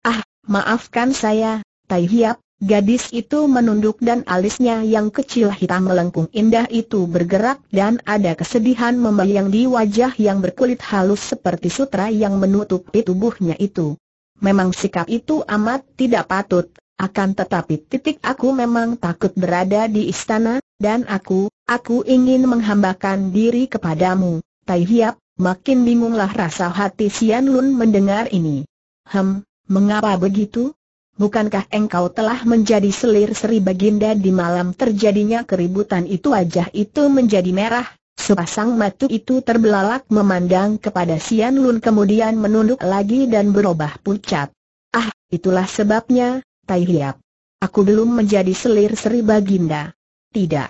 Ah, maafkan saya, Tai Hiap, Gadis itu menunduk dan alisnya yang kecil hitam melengkung indah itu bergerak dan ada kesedihan membayang di wajah yang berkulit halus seperti sutra yang menutupi tubuhnya itu. Memang sikap itu amat tidak patut, akan tetapi titik aku memang takut berada di istana, dan aku, aku ingin menghambakan diri kepadamu, Tai Hiap, makin bingunglah rasa hati Sian Lun mendengar ini. Hem, mengapa begitu? Bukankah engkau telah menjadi selir Sri Baginda di malam terjadinya keributan itu wajah itu menjadi merah, sepasang mata itu terbelalak memandang kepada Sian Lun kemudian menunduk lagi dan berubah pucat. Ah, itulah sebabnya, Tai Hiap. Aku belum menjadi selir Sri Baginda. Tidak.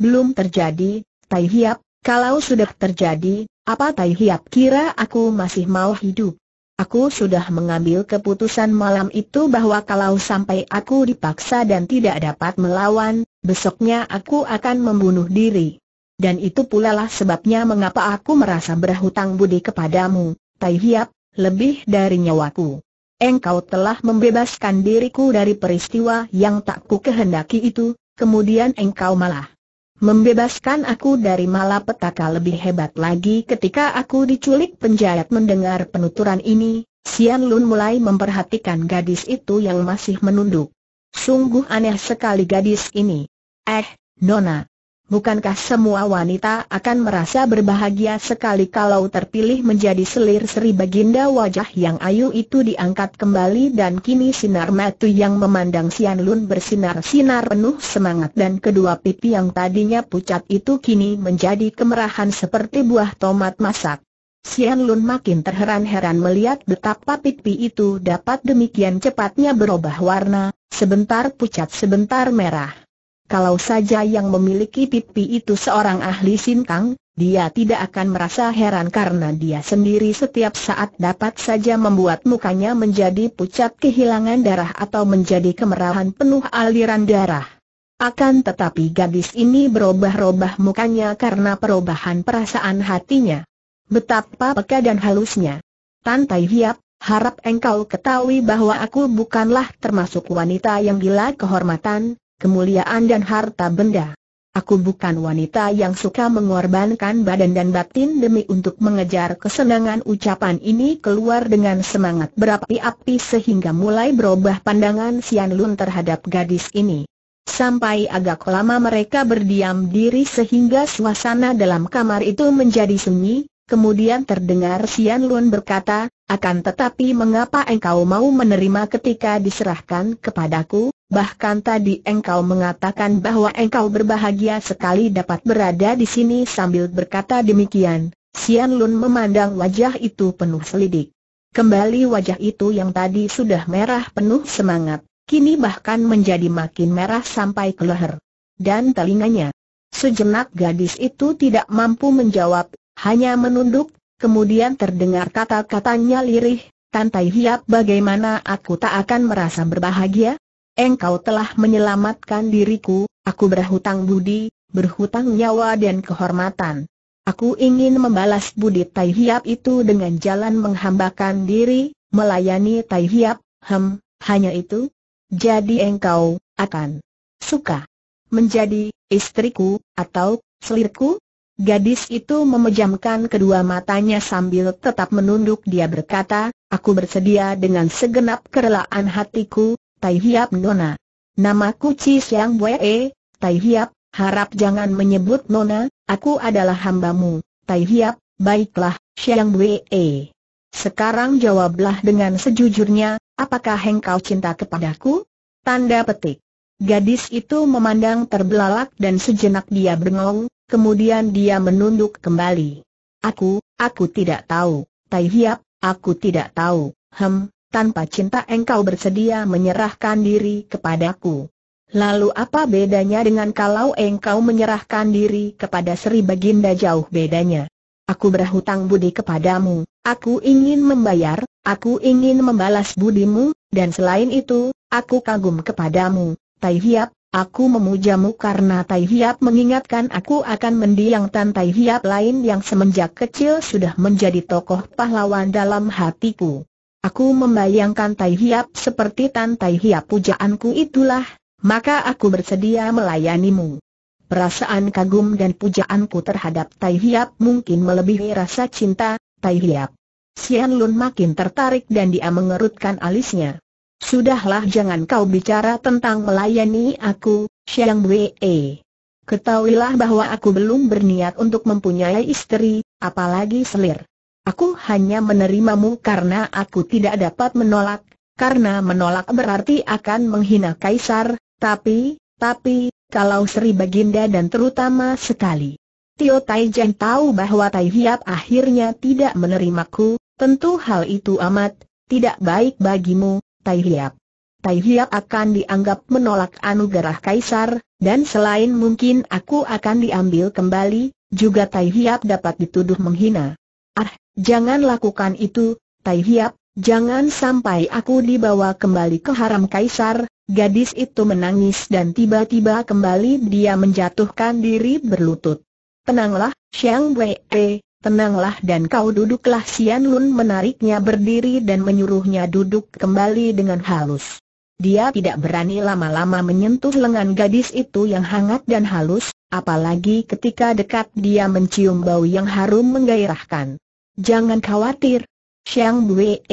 Belum terjadi, Tai Hiap, kalau sudah terjadi, apa Tai Hiap kira aku masih mau hidup? Aku sudah mengambil keputusan malam itu bahwa kalau sampai aku dipaksa dan tidak dapat melawan, besoknya aku akan membunuh diri. Dan itu pula lah sebabnya mengapa aku merasa berhutang budi kepadamu, Tai Hiap, lebih dari nyawaku. Engkau telah membebaskan diriku dari peristiwa yang tak ku kehendaki itu, kemudian engkau malah membebaskan aku dari malapetaka lebih hebat lagi ketika aku diculik penjahat mendengar penuturan ini, Sian Lun mulai memperhatikan gadis itu yang masih menunduk. Sungguh aneh sekali gadis ini. Eh, Nona, Bukankah semua wanita akan merasa berbahagia sekali kalau terpilih menjadi selir Sri Baginda wajah yang ayu itu diangkat kembali dan kini sinar mata yang memandang Sian Lun bersinar-sinar penuh semangat dan kedua pipi yang tadinya pucat itu kini menjadi kemerahan seperti buah tomat masak. Sian Lun makin terheran-heran melihat betapa pipi itu dapat demikian cepatnya berubah warna, sebentar pucat sebentar merah. Kalau saja yang memiliki pipi itu seorang ahli sintang, dia tidak akan merasa heran karena dia sendiri setiap saat dapat saja membuat mukanya menjadi pucat kehilangan darah atau menjadi kemerahan penuh aliran darah. Akan tetapi gadis ini berubah-ubah mukanya karena perubahan perasaan hatinya. Betapa peka dan halusnya. Tantai Hiap, harap engkau ketahui bahwa aku bukanlah termasuk wanita yang gila kehormatan, kemuliaan dan harta benda. Aku bukan wanita yang suka mengorbankan badan dan batin demi untuk mengejar kesenangan ucapan ini keluar dengan semangat berapi-api sehingga mulai berubah pandangan Sian Lun terhadap gadis ini. Sampai agak lama mereka berdiam diri sehingga suasana dalam kamar itu menjadi sunyi, kemudian terdengar Sian Lun berkata, akan tetapi mengapa engkau mau menerima ketika diserahkan kepadaku, Bahkan tadi engkau mengatakan bahwa engkau berbahagia sekali dapat berada di sini sambil berkata demikian. Sian Lun memandang wajah itu penuh selidik. Kembali wajah itu yang tadi sudah merah penuh semangat, kini bahkan menjadi makin merah sampai ke leher. Dan telinganya. Sejenak gadis itu tidak mampu menjawab, hanya menunduk, kemudian terdengar kata-katanya lirih, Tantai Hiap bagaimana aku tak akan merasa berbahagia? Engkau telah menyelamatkan diriku, aku berhutang budi, berhutang nyawa dan kehormatan. Aku ingin membalas budi Tai Hiap itu dengan jalan menghambakan diri, melayani Tai Hiap, hem, hanya itu? Jadi engkau, akan suka menjadi istriku, atau selirku? Gadis itu memejamkan kedua matanya sambil tetap menunduk dia berkata, aku bersedia dengan segenap kerelaan hatiku, Tai Hiap Nona. Namaku Ci Siang Bue, Tai Hiap, harap jangan menyebut Nona, aku adalah hambamu, Tai Hiap, baiklah, Siang Bue. Sekarang jawablah dengan sejujurnya, apakah engkau cinta kepadaku? Tanda petik. Gadis itu memandang terbelalak dan sejenak dia bengong, kemudian dia menunduk kembali. Aku, aku tidak tahu, Tai Hiap, aku tidak tahu, hem, tanpa cinta engkau bersedia menyerahkan diri kepadaku. Lalu apa bedanya dengan kalau engkau menyerahkan diri kepada Sri Baginda jauh bedanya? Aku berhutang budi kepadamu, aku ingin membayar, aku ingin membalas budimu, dan selain itu, aku kagum kepadamu, Tai Hiap, aku memujamu karena Tai Hiap mengingatkan aku akan mendiang Tan Tai Hiap lain yang semenjak kecil sudah menjadi tokoh pahlawan dalam hatiku. Aku membayangkan Tai Hiap seperti Tan Tai Hiap pujaanku itulah, maka aku bersedia melayanimu. Perasaan kagum dan pujaanku terhadap Tai Hiap mungkin melebihi rasa cinta, Tai Hiap. Sian Lun makin tertarik dan dia mengerutkan alisnya. Sudahlah jangan kau bicara tentang melayani aku, Siang Wei. Ketahuilah bahwa aku belum berniat untuk mempunyai istri, apalagi selir. Aku hanya menerimamu karena aku tidak dapat menolak, karena menolak berarti akan menghina kaisar, tapi, tapi, kalau Sri Baginda dan terutama sekali. Tio Tai Jen tahu bahwa Tai Hiap akhirnya tidak menerimaku, tentu hal itu amat, tidak baik bagimu, Tai Hiap. Tai Hiap akan dianggap menolak anugerah kaisar, dan selain mungkin aku akan diambil kembali, juga Tai Hiap dapat dituduh menghina. Ah, Jangan lakukan itu, Tai Hiap, jangan sampai aku dibawa kembali ke haram kaisar, gadis itu menangis dan tiba-tiba kembali dia menjatuhkan diri berlutut. Tenanglah, Xiang Wei, tenanglah dan kau duduklah Sian Lun menariknya berdiri dan menyuruhnya duduk kembali dengan halus. Dia tidak berani lama-lama menyentuh lengan gadis itu yang hangat dan halus, apalagi ketika dekat dia mencium bau yang harum menggairahkan. Jangan khawatir, Xiang Bue.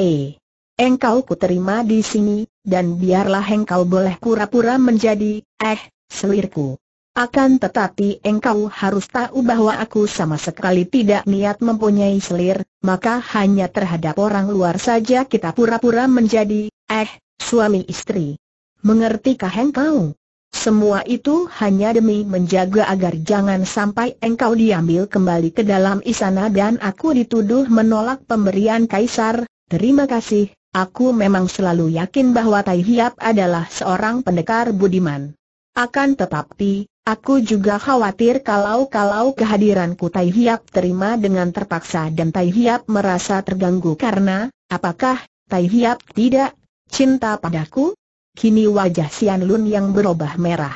Engkau ku terima di sini, dan biarlah engkau boleh pura-pura menjadi, eh, selirku. Akan tetapi engkau harus tahu bahwa aku sama sekali tidak niat mempunyai selir, maka hanya terhadap orang luar saja kita pura-pura menjadi, eh, suami istri. Mengertikah engkau? Semua itu hanya demi menjaga agar jangan sampai engkau diambil kembali ke dalam istana dan aku dituduh menolak pemberian kaisar. Terima kasih, aku memang selalu yakin bahwa Tai Hiap adalah seorang pendekar budiman. Akan tetapi, aku juga khawatir kalau-kalau kehadiranku Tai Hiap terima dengan terpaksa dan Tai Hiap merasa terganggu karena, apakah Tai Hiap tidak cinta padaku? Kini wajah Sian Lun yang berubah merah.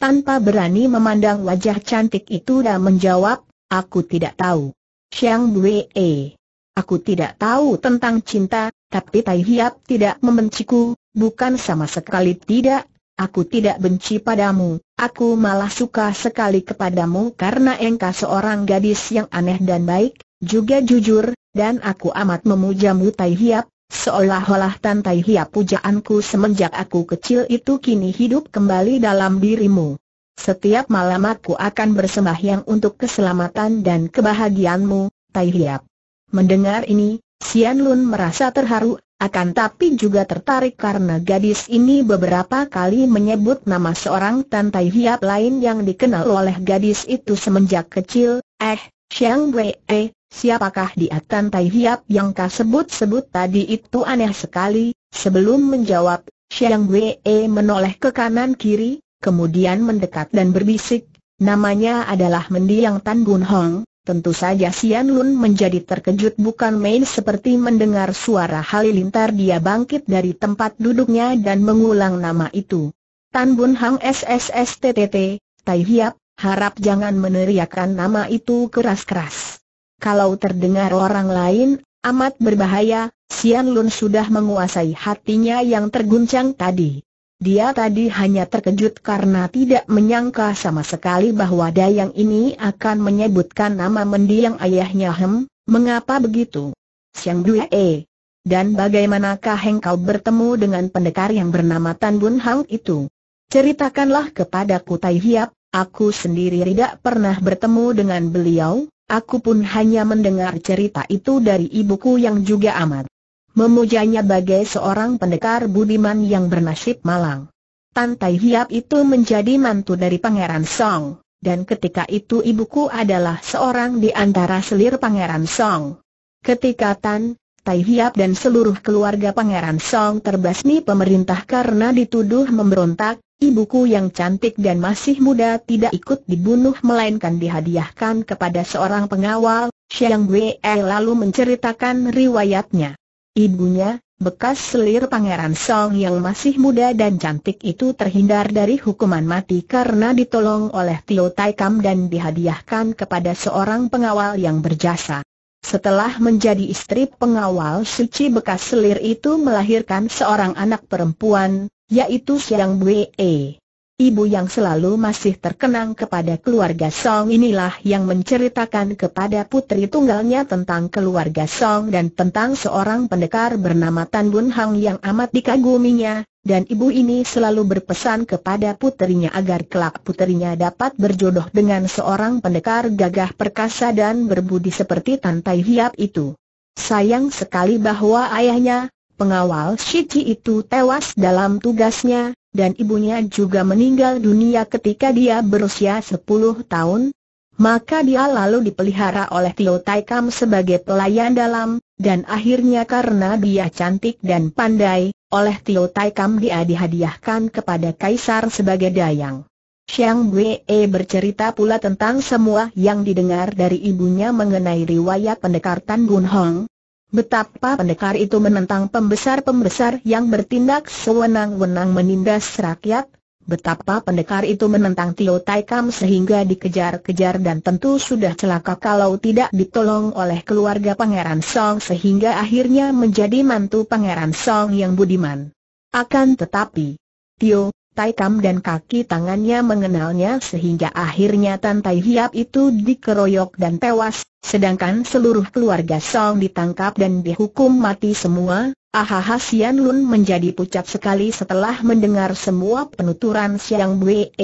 Tanpa berani memandang wajah cantik itu dan menjawab, aku tidak tahu. Xiang Bue, aku tidak tahu tentang cinta, tapi Tai Hiap tidak membenciku, bukan sama sekali tidak, aku tidak benci padamu, aku malah suka sekali kepadamu karena engkau seorang gadis yang aneh dan baik, juga jujur, dan aku amat memujamu Tai Hiap, seolah-olah Tan Tai Hiap pujaanku semenjak aku kecil itu kini hidup kembali dalam dirimu. Setiap malam aku akan bersembahyang untuk keselamatan dan kebahagiaanmu, Tai Hiap. Mendengar ini, Sian Lun merasa terharu, akan tapi juga tertarik karena gadis ini beberapa kali menyebut nama seorang Tan Tai Hiap lain yang dikenal oleh gadis itu semenjak kecil, eh, Xiang Wei, eh, siapakah dia Tan Tai Hiap yang kau sebut-sebut tadi itu aneh sekali, sebelum menjawab, Xiang Wei menoleh ke kanan kiri, kemudian mendekat dan berbisik, namanya adalah Mendiang Tan Bun Hong, tentu saja Sian Lun menjadi terkejut bukan main seperti mendengar suara halilintar dia bangkit dari tempat duduknya dan mengulang nama itu. Tan Bun Hong SSSTTT, Tai Hiap, harap jangan meneriakkan nama itu keras-keras. Kalau terdengar orang lain, amat berbahaya, Sian Lun sudah menguasai hatinya yang terguncang tadi. Dia tadi hanya terkejut karena tidak menyangka sama sekali bahwa Dayang ini akan menyebutkan nama mendiang ayahnya Hem, mengapa begitu? Siang Due E. Dan bagaimanakah engkau bertemu dengan pendekar yang bernama Tan Bun Hang itu? Ceritakanlah kepadaku Tai Hiap, aku sendiri tidak pernah bertemu dengan beliau, aku pun hanya mendengar cerita itu dari ibuku yang juga amat memujanya bagai seorang pendekar budiman yang bernasib malang. Tantai Hiap itu menjadi mantu dari Pangeran Song, dan ketika itu ibuku adalah seorang di antara selir Pangeran Song. Ketika Tan, Tai Hiap dan seluruh keluarga Pangeran Song terbasmi pemerintah karena dituduh memberontak, ibuku yang cantik dan masih muda tidak ikut dibunuh melainkan dihadiahkan kepada seorang pengawal, Xiang Wei lalu menceritakan riwayatnya. Ibunya, bekas selir Pangeran Song yang masih muda dan cantik itu terhindar dari hukuman mati karena ditolong oleh Tio Tai Kam dan dihadiahkan kepada seorang pengawal yang berjasa. Setelah menjadi istri pengawal suci bekas selir itu melahirkan seorang anak perempuan, yaitu Siang Bue. Ibu yang selalu masih terkenang kepada keluarga Song inilah yang menceritakan kepada putri tunggalnya tentang keluarga Song dan tentang seorang pendekar bernama Tan Bun Hang yang amat dikaguminya, dan ibu ini selalu berpesan kepada putrinya agar kelak putrinya dapat berjodoh dengan seorang pendekar gagah perkasa dan berbudi seperti Tan Tai Hiap itu. Sayang sekali bahwa ayahnya, pengawal Shichi itu tewas dalam tugasnya, dan ibunya juga meninggal dunia ketika dia berusia 10 tahun, maka dia lalu dipelihara oleh Tio Tai Kam sebagai pelayan dalam, dan akhirnya karena dia cantik dan pandai, oleh Tio Tai Kam dia dihadiahkan kepada Kaisar sebagai dayang. Xiang Wei bercerita pula tentang semua yang didengar dari ibunya mengenai riwayat pendekar Tan Bun Hong, Betapa pendekar itu menentang pembesar-pembesar yang bertindak sewenang-wenang menindas rakyat, betapa pendekar itu menentang Tio Tai Kam sehingga dikejar-kejar dan tentu sudah celaka kalau tidak ditolong oleh keluarga Pangeran Song sehingga akhirnya menjadi mantu Pangeran Song yang budiman. Akan tetapi, Tio, Taikam dan kaki tangannya mengenalnya sehingga akhirnya Tan Tai Hiap itu dikeroyok dan tewas, sedangkan seluruh keluarga Song ditangkap dan dihukum mati semua. Ahaha Sian Lun menjadi pucat sekali setelah mendengar semua penuturan Siang Bue.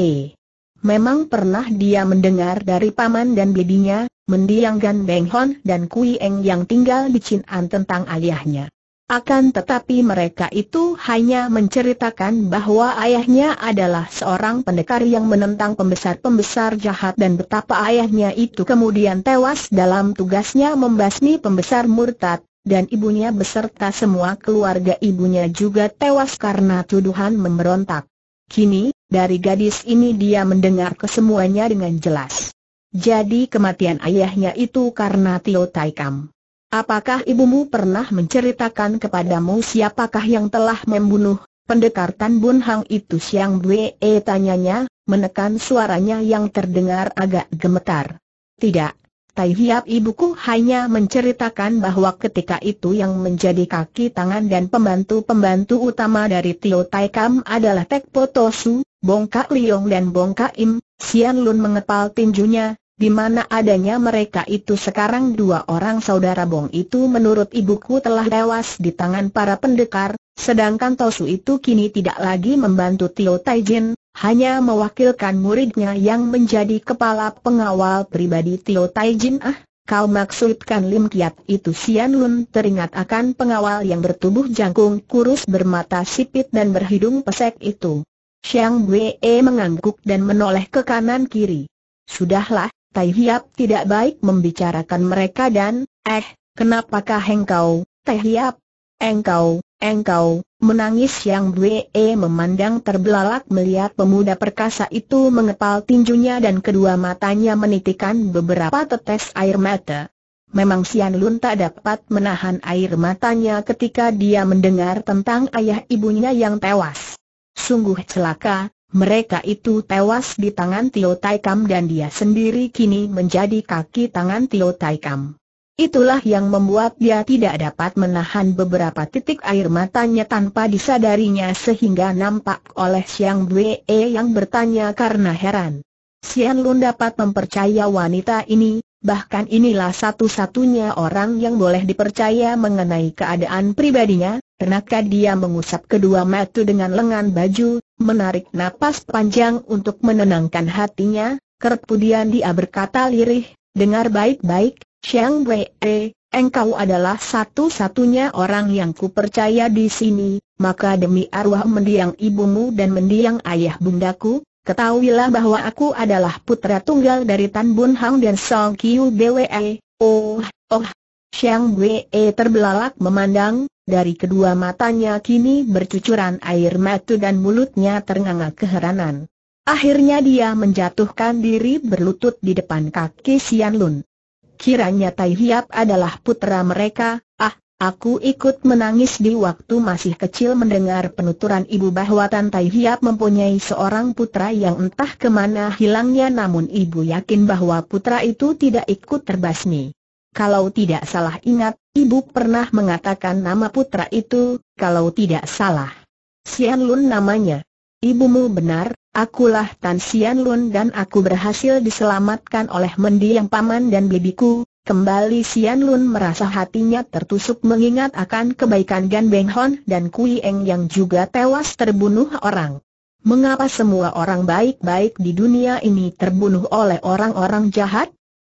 Memang pernah dia mendengar dari paman dan bidinya, mendiang Gan Beng Hon dan Kui Eng yang tinggal di Chin An tentang ayahnya. Akan tetapi mereka itu hanya menceritakan bahwa ayahnya adalah seorang pendekar yang menentang pembesar-pembesar jahat dan betapa ayahnya itu kemudian tewas dalam tugasnya membasmi pembesar murtad, dan ibunya beserta semua keluarga ibunya juga tewas karena tuduhan memberontak. Kini, dari gadis ini dia mendengar kesemuanya dengan jelas. Jadi kematian ayahnya itu karena Tio Taikam. Apakah ibumu pernah menceritakan kepadamu siapakah yang telah membunuh pendekar Tan Bun Hang itu Siang Bue tanyanya, menekan suaranya yang terdengar agak gemetar. Tidak, Tai Hiap ibuku hanya menceritakan bahwa ketika itu yang menjadi kaki tangan dan pembantu-pembantu utama dari Tio Tai Kam adalah Tek Potosu, Bongka Liong dan Bongka Im, Sian Lun mengepal tinjunya, di mana adanya mereka itu sekarang dua orang saudara Bong itu menurut ibuku telah tewas di tangan para pendekar, sedangkan Tosu itu kini tidak lagi membantu Tio Taijin, hanya mewakilkan muridnya yang menjadi kepala pengawal pribadi Tio Taijin ah. Kau maksudkan Lim Kiat itu Sian Lun teringat akan pengawal yang bertubuh jangkung kurus bermata sipit dan berhidung pesek itu. Xiang Wei mengangguk dan menoleh ke kanan kiri. Sudahlah, Tai Hiap tidak baik membicarakan mereka dan, eh, kenapakah engkau, Tai Hiap? Engkau, engkau, menangis yang Bwe memandang terbelalak melihat pemuda perkasa itu mengepal tinjunya dan kedua matanya menitikan beberapa tetes air mata. Memang Sian Lun tak dapat menahan air matanya ketika dia mendengar tentang ayah ibunya yang tewas. Sungguh celaka, mereka itu tewas di tangan Tio Taikam dan dia sendiri kini menjadi kaki tangan Tio Taikam. Itulah yang membuat dia tidak dapat menahan beberapa titik air matanya tanpa disadarinya sehingga nampak oleh Siang Bwe yang bertanya karena heran. Sian Lun dapat mempercaya wanita ini, bahkan inilah satu-satunya orang yang boleh dipercaya mengenai keadaan pribadinya, Kenapa dia mengusap kedua mata dengan lengan baju, menarik napas panjang untuk menenangkan hatinya, kemudian dia berkata lirih, dengar baik-baik, Xiang Wei, engkau adalah satu-satunya orang yang kupercaya di sini, maka demi arwah mendiang ibumu dan mendiang ayah bundaku, ketahuilah bahwa aku adalah putra tunggal dari Tan Bun Hang dan Song Kiu Bwe. Oh, oh, Xiang Wei terbelalak memandang, dari kedua matanya kini bercucuran air mata dan mulutnya ternganga keheranan. Akhirnya dia menjatuhkan diri berlutut di depan kaki Sian Lun. Kiranya Tai Hiap adalah putra mereka, aku ikut menangis di waktu masih kecil mendengar penuturan ibu bahwa Tan Tai Hiap mempunyai seorang putra yang entah ke mana hilangnya namun ibu yakin bahwa putra itu tidak ikut terbasmi. Kalau tidak salah ingat, ibu pernah mengatakan nama putra itu, kalau tidak salah. Sian Lun namanya. Ibumu benar, akulah Tan Sian Lun dan aku berhasil diselamatkan oleh mendiang paman dan bibiku. Kembali Sian Lun merasa hatinya tertusuk mengingat akan kebaikan Gan Beng Hon dan Kui Eng yang juga tewas terbunuh orang. Mengapa semua orang baik-baik di dunia ini terbunuh oleh orang-orang jahat?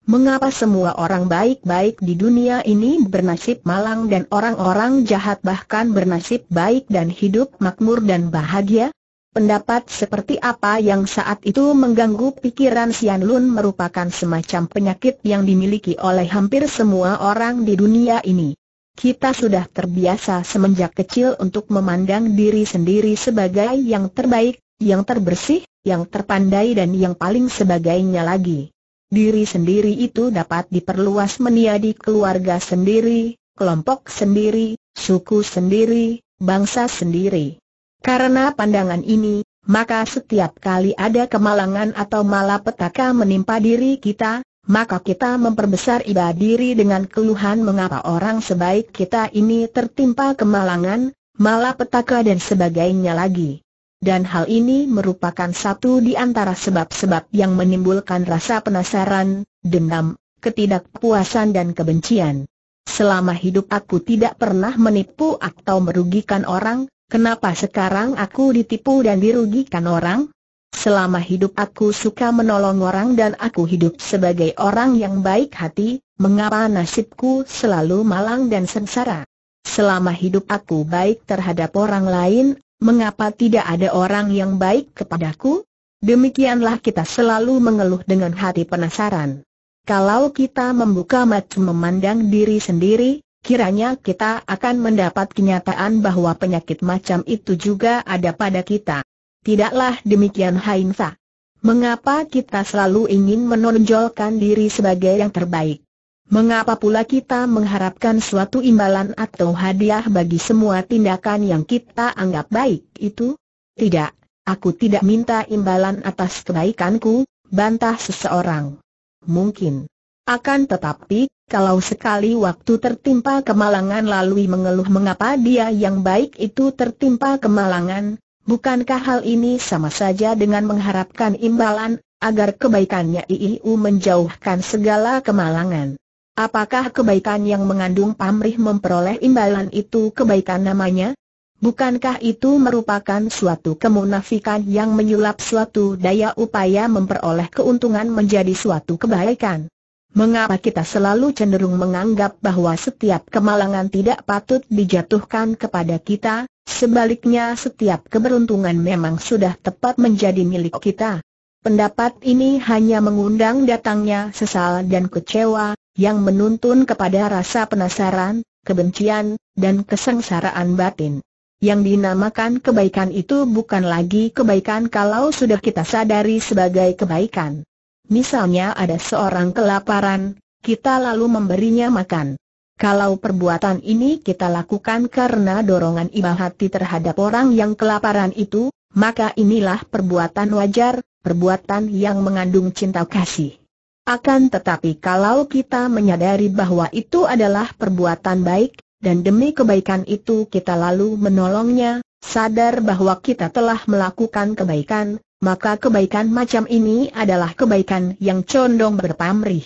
Mengapa semua orang baik-baik di dunia ini bernasib malang dan orang-orang jahat bahkan bernasib baik dan hidup makmur dan bahagia? Pendapat seperti apa yang saat itu mengganggu pikiran Sian Lun merupakan semacam penyakit yang dimiliki oleh hampir semua orang di dunia ini. Kita sudah terbiasa semenjak kecil untuk memandang diri sendiri sebagai yang terbaik, yang terbersih, yang terpandai dan yang paling sebagainya lagi. Diri sendiri itu dapat diperluas menjadi keluarga sendiri, kelompok sendiri, suku sendiri, bangsa sendiri. Karena pandangan ini, maka setiap kali ada kemalangan atau malapetaka menimpa diri kita, maka kita memperbesar iba diri dengan keluhan mengapa orang sebaik kita ini tertimpa kemalangan, malapetaka dan sebagainya lagi dan hal ini merupakan satu di antara sebab-sebab yang menimbulkan rasa penasaran, dendam, ketidakpuasan dan kebencian. Selama hidup aku tidak pernah menipu atau merugikan orang, kenapa sekarang aku ditipu dan dirugikan orang? Selama hidup aku suka menolong orang dan aku hidup sebagai orang yang baik hati, mengapa nasibku selalu malang dan sengsara? Selama hidup aku baik terhadap orang lain, Mengapa tidak ada orang yang baik kepadaku? Demikianlah kita selalu mengeluh dengan hati penasaran. Kalau kita membuka mata memandang diri sendiri, kiranya kita akan mendapat kenyataan bahwa penyakit macam itu juga ada pada kita. Tidaklah demikian Hainfa. Mengapa kita selalu ingin menonjolkan diri sebagai yang terbaik? Mengapa pula kita mengharapkan suatu imbalan atau hadiah bagi semua tindakan yang kita anggap baik itu? Tidak. aku tidak minta imbalan atas kebaikanku, bantah seseorang. Mungkin. Akan tetapi, kalau sekali waktu tertimpa kemalangan lalu mengeluh mengapa dia yang baik itu tertimpa kemalangan, bukankah hal ini sama saja dengan mengharapkan imbalan, agar kebaikannya IIU menjauhkan segala kemalangan? Apakah kebaikan yang mengandung pamrih memperoleh imbalan itu kebaikan namanya? Bukankah itu merupakan suatu kemunafikan yang menyulap suatu daya upaya memperoleh keuntungan menjadi suatu kebaikan? Mengapa kita selalu cenderung menganggap bahwa setiap kemalangan tidak patut dijatuhkan kepada kita, sebaliknya setiap keberuntungan memang sudah tepat menjadi milik kita? Pendapat ini hanya mengundang datangnya sesal dan kecewa, yang menuntun kepada rasa penasaran, kebencian, dan kesengsaraan batin. Yang dinamakan kebaikan itu bukan lagi kebaikan kalau sudah kita sadari sebagai kebaikan. Misalnya ada seorang kelaparan, kita lalu memberinya makan. Kalau perbuatan ini kita lakukan karena dorongan iba hati terhadap orang yang kelaparan itu, maka inilah perbuatan wajar, perbuatan yang mengandung cinta kasih. Akan tetapi kalau kita menyadari bahwa itu adalah perbuatan baik, dan demi kebaikan itu kita lalu menolongnya, sadar bahwa kita telah melakukan kebaikan, maka kebaikan macam ini adalah kebaikan yang condong berpamrih.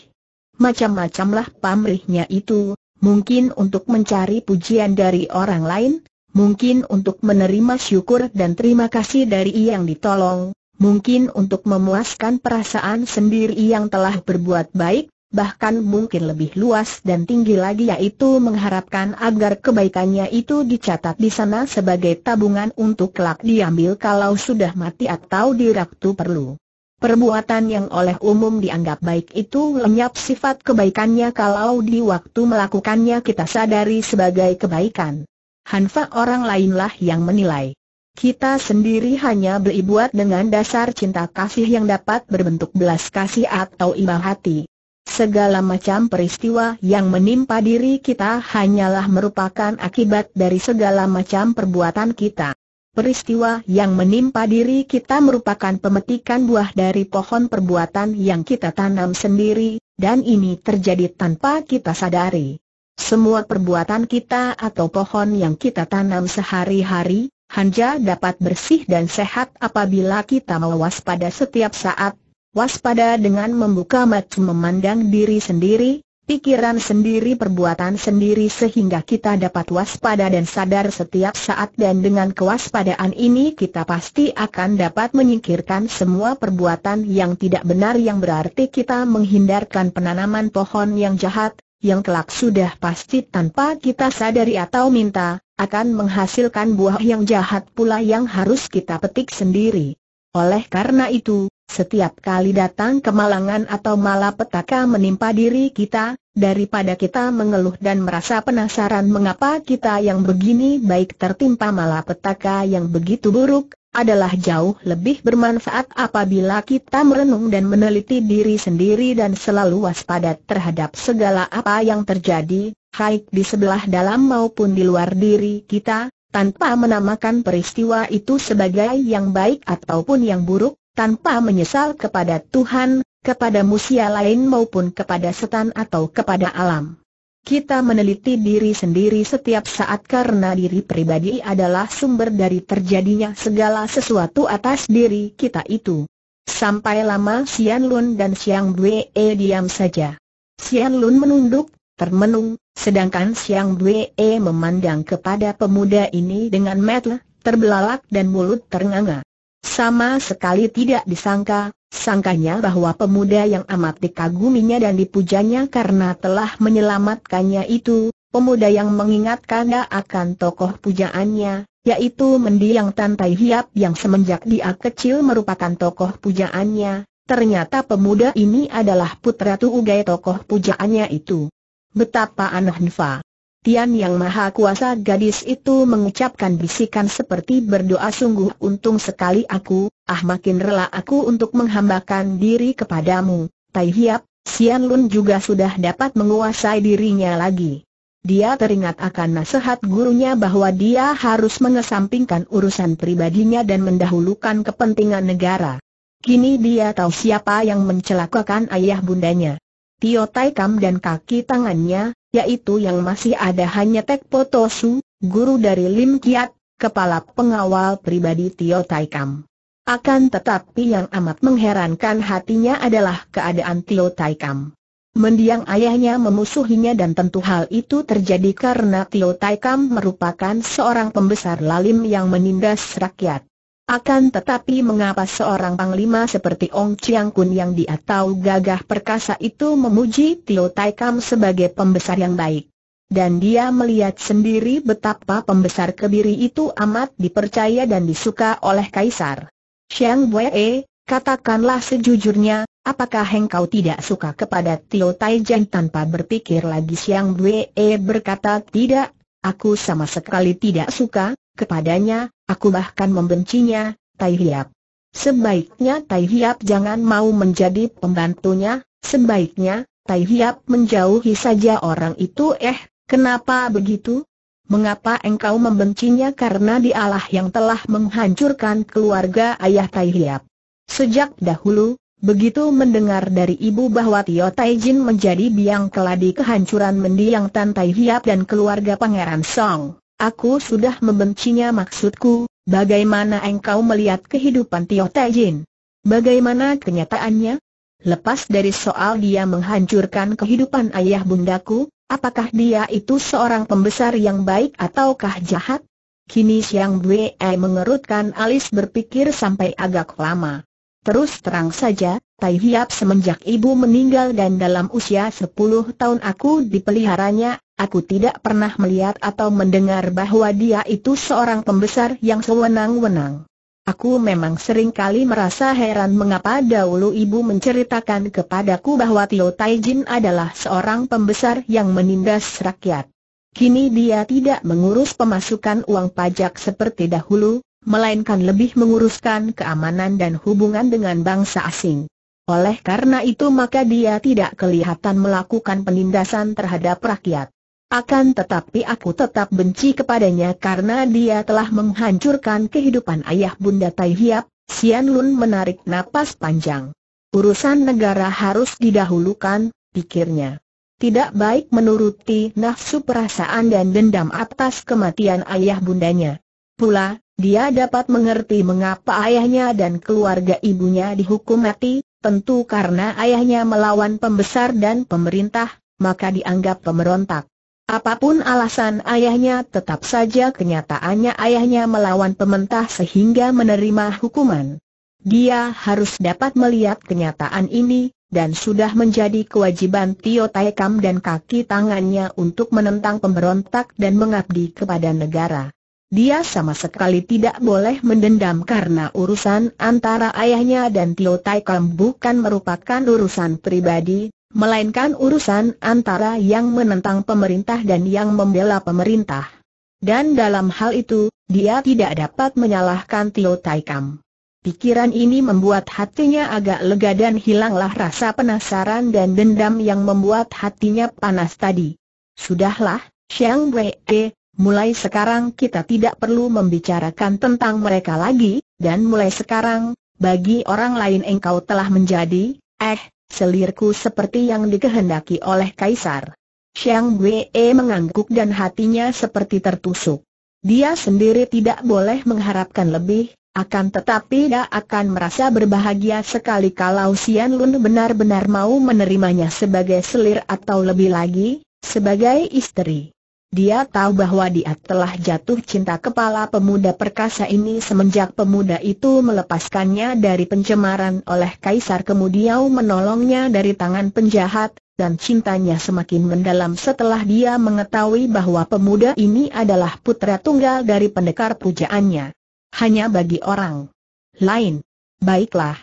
Macam-macamlah pamrihnya itu, mungkin untuk mencari pujian dari orang lain, mungkin untuk menerima syukur dan terima kasih dari yang ditolong, mungkin untuk memuaskan perasaan sendiri yang telah berbuat baik, bahkan mungkin lebih luas dan tinggi lagi yaitu mengharapkan agar kebaikannya itu dicatat di sana sebagai tabungan untuk kelak diambil kalau sudah mati atau diraktu perlu. Perbuatan yang oleh umum dianggap baik itu lenyap sifat kebaikannya kalau di waktu melakukannya kita sadari sebagai kebaikan. Hanfa orang lainlah yang menilai. Kita sendiri hanya berbuat dengan dasar cinta kasih yang dapat berbentuk belas kasih atau iba hati. Segala macam peristiwa yang menimpa diri kita hanyalah merupakan akibat dari segala macam perbuatan kita. Peristiwa yang menimpa diri kita merupakan pemetikan buah dari pohon perbuatan yang kita tanam sendiri, dan ini terjadi tanpa kita sadari. Semua perbuatan kita atau pohon yang kita tanam sehari-hari, hanya dapat bersih dan sehat apabila kita mewaspada setiap saat, Waspada dengan membuka mata memandang diri sendiri, pikiran sendiri perbuatan sendiri sehingga kita dapat waspada dan sadar setiap saat dan dengan kewaspadaan ini kita pasti akan dapat menyingkirkan semua perbuatan yang tidak benar yang berarti kita menghindarkan penanaman pohon yang jahat, yang kelak sudah pasti tanpa kita sadari atau minta, akan menghasilkan buah yang jahat pula yang harus kita petik sendiri. Oleh karena itu, setiap kali datang kemalangan atau malapetaka menimpa diri kita, daripada kita mengeluh dan merasa penasaran mengapa kita yang begini baik tertimpa malapetaka yang begitu buruk, adalah jauh lebih bermanfaat apabila kita merenung dan meneliti diri sendiri dan selalu waspada terhadap segala apa yang terjadi, baik di sebelah dalam maupun di luar diri kita, tanpa menamakan peristiwa itu sebagai yang baik ataupun yang buruk, tanpa menyesal kepada Tuhan, kepada musia lain maupun kepada setan atau kepada alam. Kita meneliti diri sendiri setiap saat karena diri pribadi adalah sumber dari terjadinya segala sesuatu atas diri kita itu. Sampai lama Sian Lun dan Siang Bue diam saja. Sian Lun menunduk, termenung, sedangkan Siang Bue memandang kepada pemuda ini dengan mata terbelalak dan mulut ternganga. Sama sekali tidak disangka, sangkanya bahwa pemuda yang amat dikaguminya dan dipujanya karena telah menyelamatkannya itu, pemuda yang mengingatkannya akan tokoh pujaannya, yaitu mendiang Tantai Hiap yang semenjak dia kecil merupakan tokoh pujaannya, ternyata pemuda ini adalah putra Tuugai tokoh pujaannya itu. Betapa aneh Nfa. Tian yang maha kuasa gadis itu mengucapkan bisikan seperti berdoa sungguh untung sekali aku, ah makin rela aku untuk menghambakan diri kepadamu, Tai Hiap, Sian Lun juga sudah dapat menguasai dirinya lagi. dia teringat akan nasihat gurunya bahwa dia harus mengesampingkan urusan pribadinya dan mendahulukan kepentingan negara. Kini dia tahu siapa yang mencelakakan ayah bundanya. Tio Tai Kam dan kaki tangannya, yaitu yang masih ada hanya Tek Potosu, guru dari Lim Kiat, kepala pengawal pribadi Tio Tai Kam. Akan tetapi yang amat mengherankan hatinya adalah keadaan Tio Tai Kam. Mendiang ayahnya memusuhinya dan tentu hal itu terjadi karena Tio Tai Kam merupakan seorang pembesar lalim yang menindas rakyat. Akan tetapi mengapa seorang panglima seperti Ong Chiang Kun yang dia tahu gagah perkasa itu memuji Tio Tai Kam sebagai pembesar yang baik? Dan dia melihat sendiri betapa pembesar kebiri itu amat dipercaya dan disuka oleh Kaisar. Xiang Wei, katakanlah sejujurnya, apakah engkau tidak suka kepada Tio Tai Jen tanpa berpikir lagi Xiang Wei berkata tidak, aku sama sekali tidak suka, kepadanya, aku bahkan membencinya, Tai Hiap. Sebaiknya Tai Hiap jangan mau menjadi pembantunya, sebaiknya, Tai Hiap menjauhi saja orang itu eh, kenapa begitu? Mengapa engkau membencinya karena dialah yang telah menghancurkan keluarga ayah Tai Hiap? Sejak dahulu, begitu mendengar dari ibu bahwa Tio Tai Jin menjadi biang keladi kehancuran mendiang Tan Tai Hiap dan keluarga Pangeran Song, aku sudah membencinya maksudku, bagaimana engkau melihat kehidupan Tio Tai Jin? Bagaimana kenyataannya? Lepas dari soal dia menghancurkan kehidupan ayah bundaku, Apakah dia itu seorang pembesar yang baik ataukah jahat? Kini Siang Bwe mengerutkan alis berpikir sampai agak lama. Terus terang saja, Tai Hiap semenjak ibu meninggal dan dalam usia 10 tahun aku dipeliharanya, aku tidak pernah melihat atau mendengar bahwa dia itu seorang pembesar yang sewenang-wenang. Aku memang sering kali merasa heran mengapa dahulu ibu menceritakan kepadaku bahwa Tio Taijin adalah seorang pembesar yang menindas rakyat. Kini dia tidak mengurus pemasukan uang pajak seperti dahulu, melainkan lebih menguruskan keamanan dan hubungan dengan bangsa asing. Oleh karena itu maka dia tidak kelihatan melakukan penindasan terhadap rakyat. Akan tetapi aku tetap benci kepadanya karena dia telah menghancurkan kehidupan ayah bunda Tai Hiap, Sian Lun menarik napas panjang. Urusan negara harus didahulukan, pikirnya. Tidak baik menuruti nafsu perasaan dan dendam atas kematian ayah bundanya. Pula, dia dapat mengerti mengapa ayahnya dan keluarga ibunya dihukum mati, tentu karena ayahnya melawan pembesar dan pemerintah, maka dianggap pemberontak. Apa pun alasan ayahnya tetap saja kenyataannya ayahnya melawan pementah sehingga menerima hukuman. Dia harus dapat melihat kenyataan ini, dan sudah menjadi kewajiban Tio Taekam dan kaki tangannya untuk menentang pemberontak dan mengabdi kepada negara. Dia sama sekali tidak boleh mendendam karena urusan antara ayahnya dan Tio Taekam bukan merupakan urusan pribadi, melainkan urusan antara yang menentang pemerintah dan yang membela pemerintah. Dan dalam hal itu, dia tidak dapat menyalahkan Tio Taikam. Pikiran ini membuat hatinya agak lega dan hilanglah rasa penasaran dan dendam yang membuat hatinya panas tadi. Sudahlah, Xiang Wei, mulai sekarang kita tidak perlu membicarakan tentang mereka lagi, dan mulai sekarang, bagi orang lain engkau telah menjadi, eh, selirku seperti yang dikehendaki oleh Kaisar. Xiang Wei mengangguk dan hatinya seperti tertusuk. Dia sendiri tidak boleh mengharapkan lebih, akan tetapi dia akan merasa berbahagia sekali kalau Xian Lun benar-benar mau menerimanya sebagai selir atau lebih lagi, sebagai istri. Dia tahu bahwa dia telah jatuh cinta kepala pemuda perkasa ini semenjak pemuda itu melepaskannya dari pencemaran oleh kaisar kemudian menolongnya dari tangan penjahat, dan cintanya semakin mendalam setelah dia mengetahui bahwa pemuda ini adalah putra tunggal dari pendekar pujaannya. Hanya bagi orang lain. Baiklah.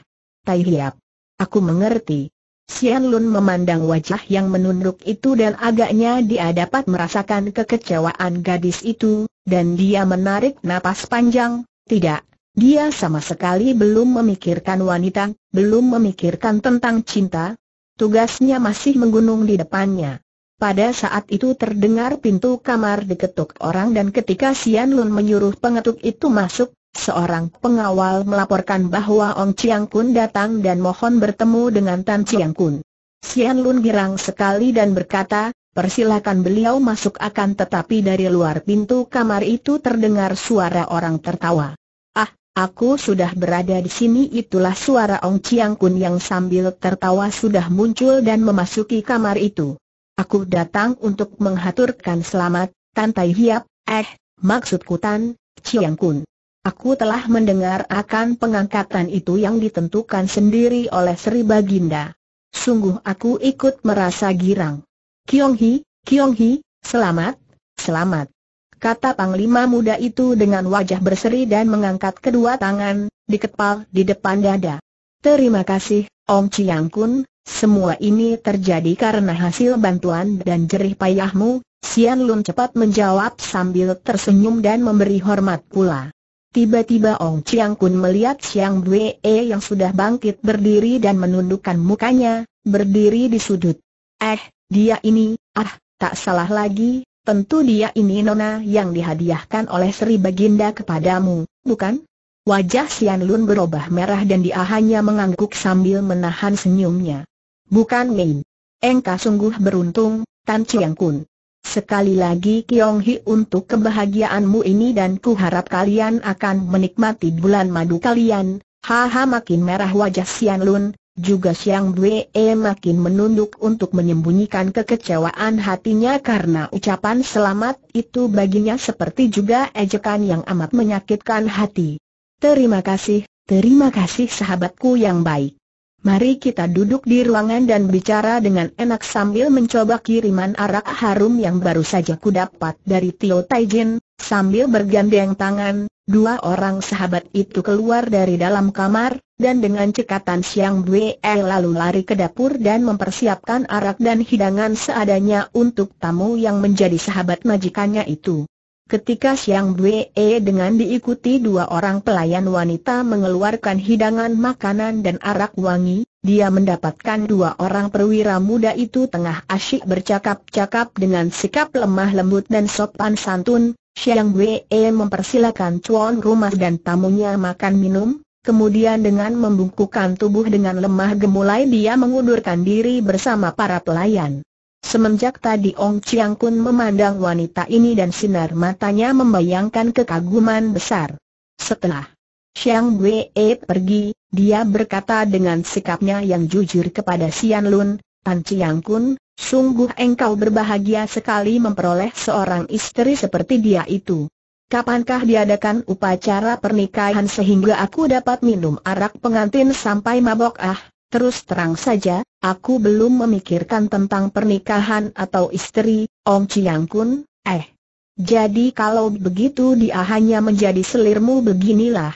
Tai Hiap. Aku mengerti. Sian Lun memandang wajah yang menunduk itu dan agaknya dia dapat merasakan kekecewaan gadis itu, dan dia menarik napas panjang, tidak, dia sama sekali belum memikirkan wanita, belum memikirkan tentang cinta, tugasnya masih menggunung di depannya. Pada saat itu terdengar pintu kamar diketuk orang dan ketika Sian Lun menyuruh pengetuk itu masuk, seorang pengawal melaporkan bahwa Ong Chiang Kun datang dan mohon bertemu dengan Tan Chiang Kun. Sian Lun girang sekali dan berkata, persilakan beliau masuk akan tetapi dari luar pintu kamar itu terdengar suara orang tertawa. Ah, aku sudah berada di sini itulah suara Ong Chiang Kun yang sambil tertawa sudah muncul dan memasuki kamar itu. Aku datang untuk menghaturkan selamat, Tan Tai Hiap, eh, maksudku Tan, Chiang Kun. Aku telah mendengar akan pengangkatan itu yang ditentukan sendiri oleh Sri Baginda. Sungguh aku ikut merasa girang. Kiong Hi, Kiong Hi, selamat, selamat. Kata Panglima muda itu dengan wajah berseri dan mengangkat kedua tangan, dikepal di depan dada. Terima kasih, Om Chiang Kun, semua ini terjadi karena hasil bantuan dan jerih payahmu, Sian Lun cepat menjawab sambil tersenyum dan memberi hormat pula. Tiba-tiba Ong Chiang Kun melihat Siang Bue yang sudah bangkit berdiri dan menundukkan mukanya, berdiri di sudut. Eh, dia ini, ah, tak salah lagi, tentu dia ini Nona yang dihadiahkan oleh Sri Baginda kepadamu, bukan? Wajah Sian Lun berubah merah dan dia hanya mengangguk sambil menahan senyumnya. Bukan main. Engkau sungguh beruntung, Tan Chiang Kun. Sekali lagi Kiong Hi untuk kebahagiaanmu ini dan ku harap kalian akan menikmati bulan madu kalian. Haha makin merah wajah Sian Lun, juga Siang Bue makin menunduk untuk menyembunyikan kekecewaan hatinya karena ucapan selamat itu baginya seperti juga ejekan yang amat menyakitkan hati. Terima kasih, terima kasih sahabatku yang baik. Mari kita duduk di ruangan dan bicara dengan enak sambil mencoba kiriman arak harum yang baru saja kudapat dari Tio Taijin, sambil bergandeng tangan, dua orang sahabat itu keluar dari dalam kamar, dan dengan cekatan Siang Bue lalu lari ke dapur dan mempersiapkan arak dan hidangan seadanya untuk tamu yang menjadi sahabat majikannya itu. Ketika Siang Bue dengan diikuti dua orang pelayan wanita mengeluarkan hidangan makanan dan arak wangi, dia mendapatkan dua orang perwira muda itu tengah asyik bercakap-cakap dengan sikap lemah lembut dan sopan santun. Siang Bue mempersilakan tuan rumah dan tamunya makan minum, kemudian dengan membungkukkan tubuh dengan lemah gemulai dia mengundurkan diri bersama para pelayan. Semenjak tadi Ong Chiang Kun memandang wanita ini dan sinar matanya membayangkan kekaguman besar. Setelah Xiang Wei pergi, dia berkata dengan sikapnya yang jujur kepada Sian Lun, Tan Chiang Kun, sungguh engkau berbahagia sekali memperoleh seorang istri seperti dia itu. Kapankah diadakan upacara pernikahan sehingga aku dapat minum arak pengantin sampai mabok ah? Terus terang saja, aku belum memikirkan tentang pernikahan atau istri, Ong Chiang Kun, eh. Jadi kalau begitu dia hanya menjadi selirmu beginilah.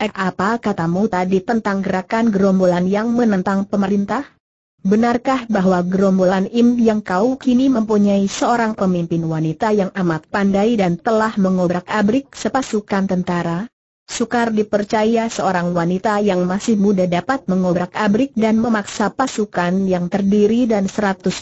Eh apa katamu tadi tentang gerakan gerombolan yang menentang pemerintah? Benarkah bahwa gerombolan Im yang kau kini mempunyai seorang pemimpin wanita yang amat pandai dan telah mengobrak-abrik sepasukan tentara? Sukar dipercaya seorang wanita yang masih muda dapat mengobrak-abrik dan memaksa pasukan yang terdiri dan 150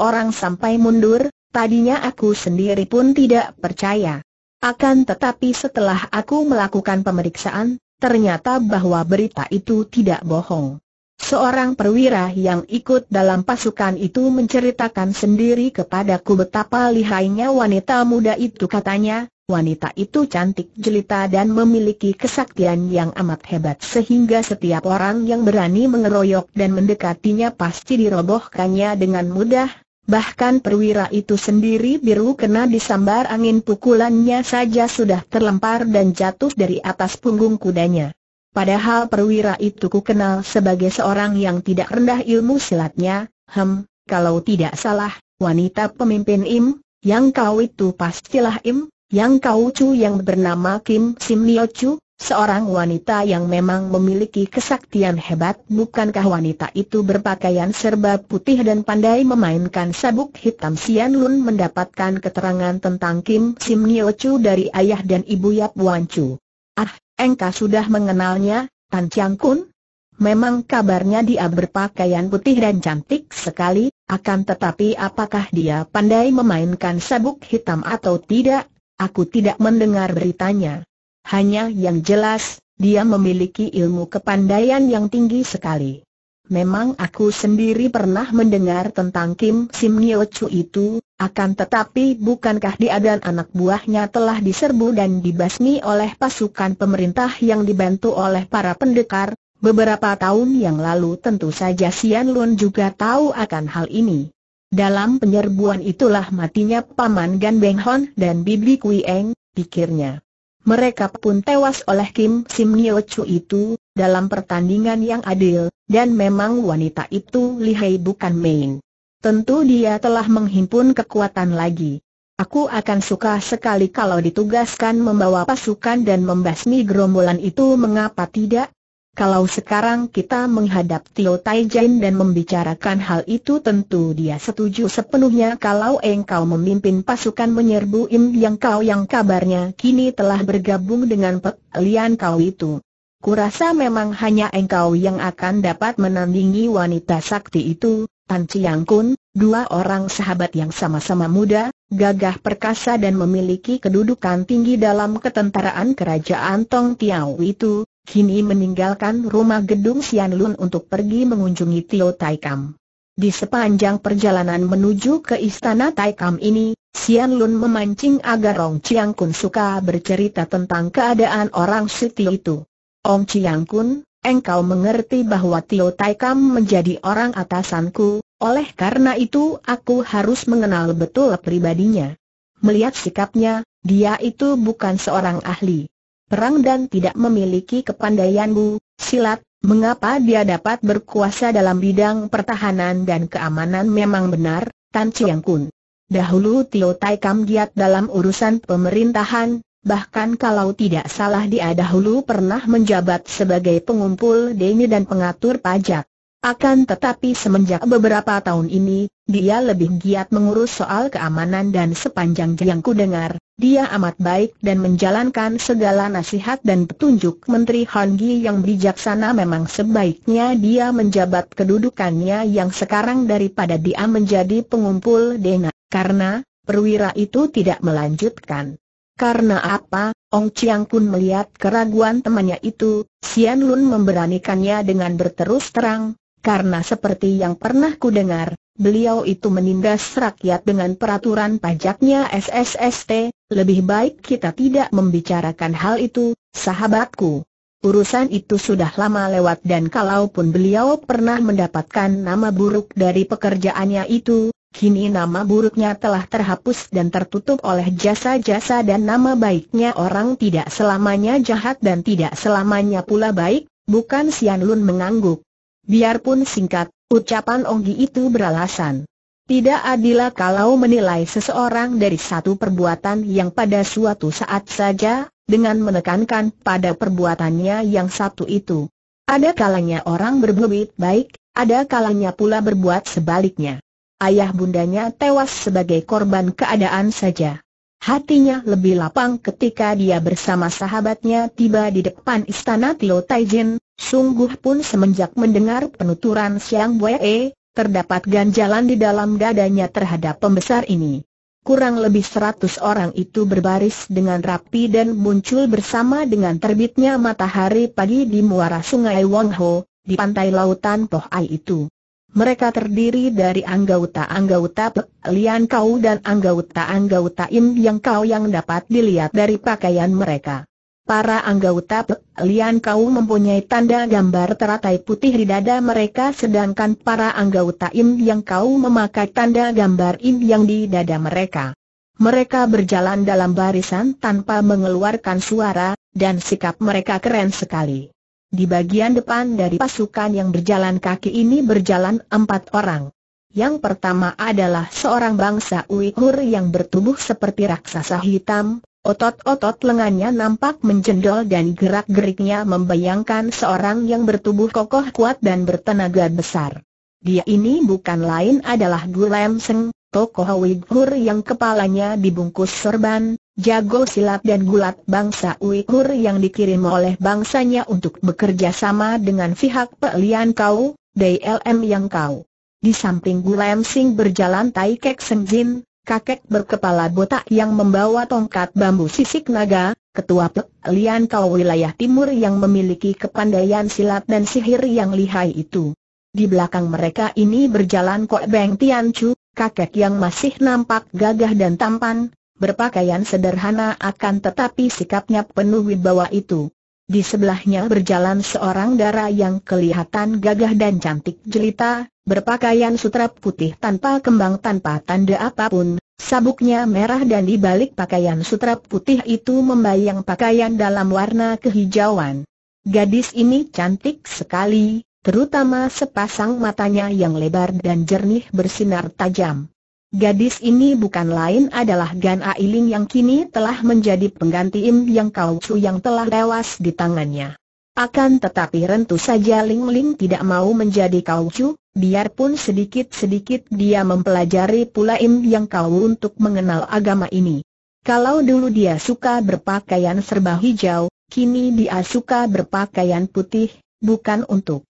orang sampai mundur, tadinya aku sendiri pun tidak percaya. Akan tetapi setelah aku melakukan pemeriksaan, ternyata bahwa berita itu tidak bohong. Seorang perwira yang ikut dalam pasukan itu menceritakan sendiri kepadaku betapa lihainya wanita muda itu katanya, Wanita itu cantik jelita dan memiliki kesaktian yang amat hebat sehingga setiap orang yang berani mengeroyok dan mendekatinya pasti dirobohkannya dengan mudah, bahkan perwira itu sendiri biru kena disambar angin pukulannya saja sudah terlempar dan jatuh dari atas punggung kudanya. Padahal perwira itu ku kenal sebagai seorang yang tidak rendah ilmu silatnya, hem, kalau tidak salah, wanita pemimpin Im, yang kau itu pastilah Im, yang kau Chu yang bernama Kim Sim Lio Chu, seorang wanita yang memang memiliki kesaktian hebat bukankah wanita itu berpakaian serba putih dan pandai memainkan sabuk hitam Sian Lun mendapatkan keterangan tentang Kim Sim Lio Chu dari ayah dan ibu Yap Wan Chu. Ah, engkau sudah mengenalnya, Tan Chiang Kun? Memang kabarnya dia berpakaian putih dan cantik sekali, akan tetapi apakah dia pandai memainkan sabuk hitam atau tidak, aku tidak mendengar beritanya. Hanya yang jelas, dia memiliki ilmu kepandaian yang tinggi sekali. Memang aku sendiri pernah mendengar tentang Kim Sim Nyo Chu itu, akan tetapi bukankah dia dan anak buahnya telah diserbu dan dibasmi oleh pasukan pemerintah yang dibantu oleh para pendekar, Beberapa tahun yang lalu tentu saja Sian Lun juga tahu akan hal ini. Dalam penyerbuan itulah matinya Paman Gan Beng Hon dan Bibi Kui Eng, pikirnya. Mereka pun tewas oleh Kim Sim Nyo Chu itu, dalam pertandingan yang adil, dan memang wanita itu lihai bukan main. Tentu dia telah menghimpun kekuatan lagi. Aku akan suka sekali kalau ditugaskan membawa pasukan dan membasmi gerombolan itu mengapa tidak? Kalau sekarang kita menghadap Tio Tai Jin dan membicarakan hal itu tentu dia setuju sepenuhnya kalau engkau memimpin pasukan menyerbu Im yang kau yang kabarnya kini telah bergabung dengan Pek Lian kau itu. Kurasa memang hanya engkau yang akan dapat menandingi wanita sakti itu, Tan Chiang Kun, dua orang sahabat yang sama-sama muda, gagah perkasa dan memiliki kedudukan tinggi dalam ketentaraan kerajaan Tong Tiao itu, kini meninggalkan rumah gedung Sian Lun untuk pergi mengunjungi Tio Tai Kam. Di sepanjang perjalanan menuju ke istana Tai Kam ini, Sian Lun memancing agar Ong Chiang Kun suka bercerita tentang keadaan orang Siti itu. Ong Chiang Kun, engkau mengerti bahwa Tio Tai Kam menjadi orang atasanku, oleh karena itu aku harus mengenal betul pribadinya. Melihat sikapnya, dia itu bukan seorang ahli perang dan tidak memiliki kepandaian bu, silat, mengapa dia dapat berkuasa dalam bidang pertahanan dan keamanan memang benar, Tan Chiang Kun. Dahulu Tio Tai Kam giat dalam urusan pemerintahan, bahkan kalau tidak salah dia dahulu pernah menjabat sebagai pengumpul deni dan pengatur pajak. Akan tetapi semenjak beberapa tahun ini, dia lebih giat mengurus soal keamanan dan sepanjang yang ku dengar, dia amat baik dan menjalankan segala nasihat dan petunjuk Menteri Han Gi yang bijaksana memang sebaiknya dia menjabat kedudukannya yang sekarang daripada dia menjadi pengumpul dena, karena, perwira itu tidak melanjutkan. Karena apa, Ong Chiang Kun melihat keraguan temannya itu, Sian Lun memberanikannya dengan berterus terang, karena seperti yang pernah ku dengar, beliau itu menindas rakyat dengan peraturan pajaknya SSST, lebih baik kita tidak membicarakan hal itu, sahabatku. Urusan itu sudah lama lewat dan kalaupun beliau pernah mendapatkan nama buruk dari pekerjaannya itu, kini nama buruknya telah terhapus dan tertutup oleh jasa-jasa dan nama baiknya orang tidak selamanya jahat dan tidak selamanya pula baik, bukan Sian Lun mengangguk. Biarpun singkat, ucapan Onggi itu beralasan. Tidak adilah kalau menilai seseorang dari satu perbuatan yang pada suatu saat saja, dengan menekankan pada perbuatannya yang satu itu. Ada kalanya orang berbuat baik, ada kalanya pula berbuat sebaliknya. Ayah bundanya tewas sebagai korban keadaan saja. Hatinya lebih lapang ketika dia bersama sahabatnya tiba di depan istana Tio Taijin, Sungguh pun semenjak mendengar penuturan Siang Bue, terdapat ganjalan di dalam dadanya terhadap pembesar ini. Kurang lebih seratus orang itu berbaris dengan rapi dan muncul bersama dengan terbitnya matahari pagi di muara sungai Wangho, di pantai lautan Poh Ai itu. Mereka terdiri dari anggota-anggota Lian Kau dan anggota-anggota Im Yang Kau yang dapat dilihat dari pakaian mereka. Para anggota Lian Kau mempunyai tanda gambar teratai putih di dada mereka sedangkan para anggota Im Yang Kau memakai tanda gambar Im Yang di dada mereka. Mereka berjalan dalam barisan tanpa mengeluarkan suara, dan sikap mereka keren sekali. Di bagian depan dari pasukan yang berjalan kaki ini berjalan empat orang. Yang pertama adalah seorang bangsa Uighur yang bertubuh seperti raksasa hitam, Otot-otot lengannya nampak menjendol dan gerak-geriknya membayangkan seorang yang bertubuh kokoh kuat dan bertenaga besar. Dia ini bukan lain adalah Gu Lem Seng, tokoh Uighur yang kepalanya dibungkus sorban, jago silat dan gulat bangsa Uighur yang dikirim oleh bangsanya untuk bekerja sama dengan pihak Pelian Kau, DLM yang kau. Di samping Gulam Sing berjalan Tai Kek Sengjin, kakek berkepala botak yang membawa tongkat bambu sisik naga, ketua Pelian Kau wilayah timur yang memiliki kepandaian silat dan sihir yang lihai itu. Di belakang mereka ini berjalan Kok Beng Tian Chu, kakek yang masih nampak gagah dan tampan, berpakaian sederhana akan tetapi sikapnya penuh wibawa itu. Di sebelahnya berjalan seorang dara yang kelihatan gagah dan cantik jelita, berpakaian sutra putih tanpa kembang tanpa tanda apa pun, sabuknya merah dan di balik pakaian sutra putih itu membayang pakaian dalam warna kehijauan. Gadis ini cantik sekali, terutama sepasang matanya yang lebar dan jernih bersinar tajam. Gadis ini bukan lain adalah Gan Ailing yang kini telah menjadi pengganti Im Yang Kau Chu yang telah lewas di tangannya. Akan tetapi rentu saja Ling Ling tidak mau menjadi Kau Chu, biarpun sedikit-sedikit dia mempelajari pula Im Yang Kau untuk mengenal agama ini. Kalau dulu dia suka berpakaian serba hijau, kini dia suka berpakaian putih, bukan untuk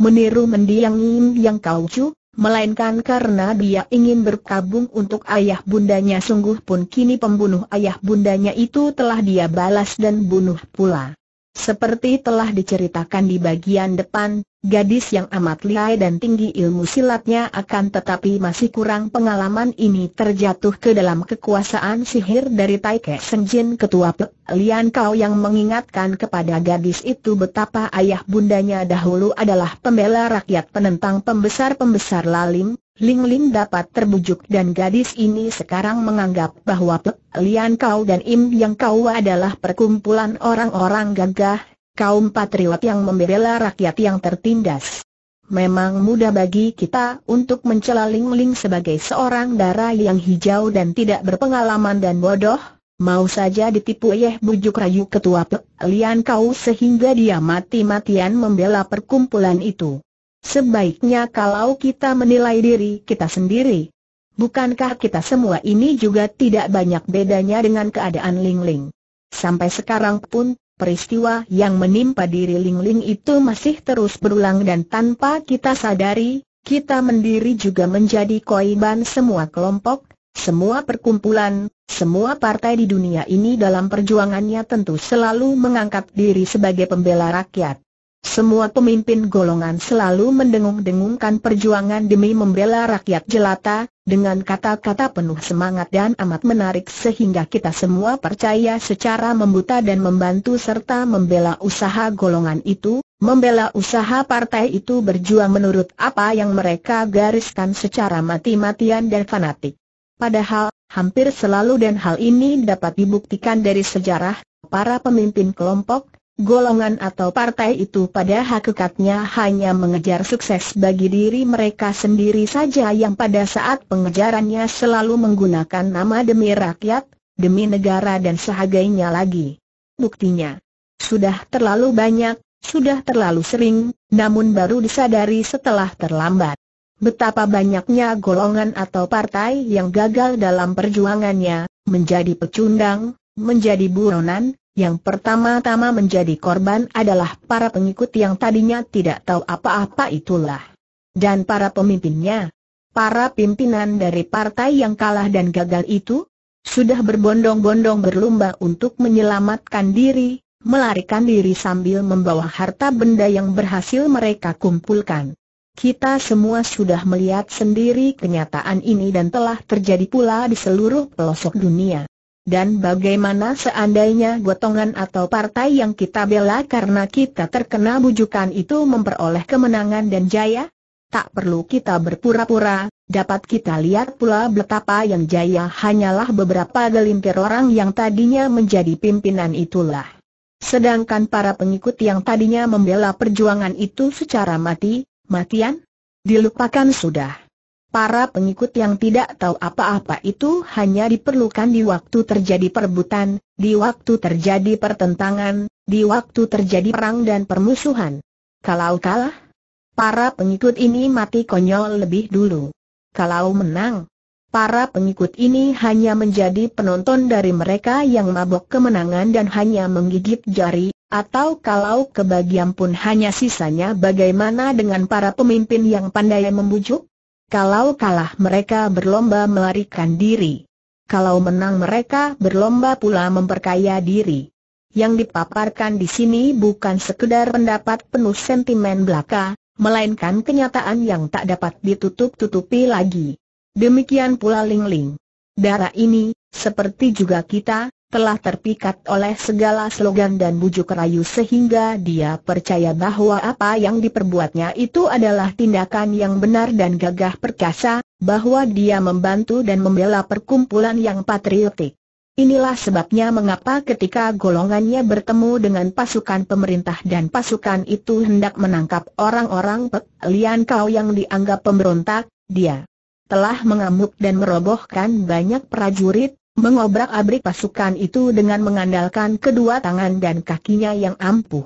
meniru mendiang Im yang kau cu, melainkan karena dia ingin berkabung untuk ayah bundanya sungguh pun kini pembunuh ayah bundanya itu telah dia balas dan bunuh pula. Seperti telah diceritakan di bagian depan, Gadis yang amat lihai dan tinggi ilmu silatnya akan tetapi masih kurang pengalaman ini terjatuh ke dalam kekuasaan sihir dari Tai Kek Senjin ketua Lian Kau yang mengingatkan kepada gadis itu betapa ayah bundanya dahulu adalah pembela rakyat penentang pembesar-pembesar lalim, Ling Ling dapat terbujuk dan gadis ini sekarang menganggap bahwa Lian Kau dan Im Yang Kau adalah perkumpulan orang-orang gagah, kaum patriot yang membela rakyat yang tertindas. Memang mudah bagi kita untuk mencela Ling Ling sebagai seorang darah yang hijau dan tidak berpengalaman dan bodoh, mau saja ditipu yeh bujuk rayu ketua Lian Kau sehingga dia mati-matian membela perkumpulan itu. Sebaiknya kalau kita menilai diri kita sendiri. Bukankah kita semua ini juga tidak banyak bedanya dengan keadaan Ling Ling? Sampai sekarang pun, peristiwa yang menimpa diri Ling Ling itu masih terus berulang dan tanpa kita sadari, kita mendiri juga menjadi koiban semua kelompok, semua perkumpulan, semua partai di dunia ini dalam perjuangannya tentu selalu mengangkat diri sebagai pembela rakyat. Semua pemimpin golongan selalu mendengung-dengungkan perjuangan demi membela rakyat jelata, dengan kata-kata penuh semangat dan amat menarik sehingga kita semua percaya secara membuta dan membantu serta membela usaha golongan itu, membela usaha partai itu berjuang menurut apa yang mereka gariskan secara mati-matian dan fanatik. Padahal, hampir selalu dan hal ini dapat dibuktikan dari sejarah, para pemimpin kelompok, golongan atau partai itu pada hakikatnya hanya mengejar sukses bagi diri mereka sendiri saja yang pada saat pengejarannya selalu menggunakan nama demi rakyat, demi negara dan sebagainya lagi. Buktinya, sudah terlalu banyak, sudah terlalu sering, namun baru disadari setelah terlambat. Betapa banyaknya golongan atau partai yang gagal dalam perjuangannya, menjadi pecundang, menjadi buronan, yang pertama-tama menjadi korban adalah para pengikut yang tadinya tidak tahu apa-apa itulah. Dan para pemimpinnya, para pimpinan dari partai yang kalah dan gagal itu, sudah berbondong-bondong berlomba untuk menyelamatkan diri, melarikan diri sambil membawa harta benda yang berhasil mereka kumpulkan. Kita semua sudah melihat sendiri kenyataan ini dan telah terjadi pula di seluruh pelosok dunia. Dan bagaimana seandainya gotongan atau partai yang kita bela karena kita terkena bujukan itu memperoleh kemenangan dan jaya? Tak perlu kita berpura-pura, dapat kita lihat pula betapa yang jaya hanyalah beberapa gelintir orang yang tadinya menjadi pimpinan itulah. Sedangkan para pengikut yang tadinya membela perjuangan itu secara mati, matian, dilupakan sudah. Para pengikut yang tidak tahu apa-apa itu hanya diperlukan di waktu terjadi perebutan, di waktu terjadi pertentangan, di waktu terjadi perang dan permusuhan. Kalau kalah, para pengikut ini mati konyol lebih dulu. Kalau menang, Para pengikut ini hanya menjadi penonton dari mereka yang mabok kemenangan dan hanya menggigit jari, atau kalau kebagian pun hanya sisanya bagaimana dengan para pemimpin yang pandai membujuk? Kalau kalah mereka berlomba melarikan diri. Kalau menang mereka berlomba pula memperkaya diri. Yang dipaparkan di sini bukan sekedar pendapat penuh sentimen belaka, melainkan kenyataan yang tak dapat ditutup-tutupi lagi. Demikian pula Ling Ling. Darah ini, seperti juga kita, telah terpikat oleh segala slogan dan bujuk rayu sehingga dia percaya bahwa apa yang diperbuatnya itu adalah tindakan yang benar dan gagah perkasa, bahwa dia membantu dan membela perkumpulan yang patriotik. Inilah sebabnya mengapa ketika golongannya bertemu dengan pasukan pemerintah dan pasukan itu hendak menangkap orang-orang Lian Kau yang dianggap pemberontak, dia telah mengamuk dan merobohkan banyak prajurit, mengobrak-abrik pasukan itu dengan mengandalkan kedua tangan dan kakinya yang ampuh.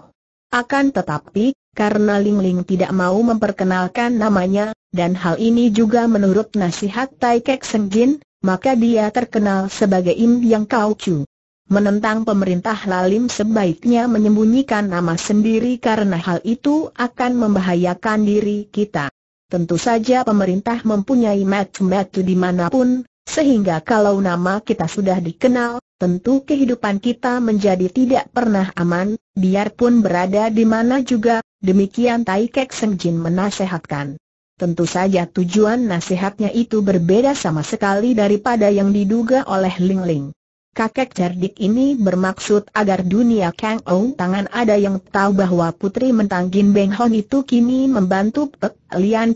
Akan tetapi, karena Ling Ling tidak mau memperkenalkan namanya, dan hal ini juga menurut nasihat Tai Kek Seng Jin, maka dia terkenal sebagai Im Yang Kau Chu. Menentang pemerintah lalim sebaiknya menyembunyikan nama sendiri karena hal itu akan membahayakan diri kita. Tentu saja pemerintah mempunyai matu-matu di mana pun, sehingga kalau nama kita sudah dikenal, tentu kehidupan kita menjadi tidak pernah aman, biarpun berada di mana juga, demikian Tai Kek Seng Jin menasehatkan. Tentu saja tujuan nasihatnya itu berbeda sama sekali daripada yang diduga oleh Ling Ling. Kakek cerdik ini bermaksud agar dunia Kang Ou tangan ada yang tahu bahwa putri mentangin Beng Hon itu kini membantu Pek Lian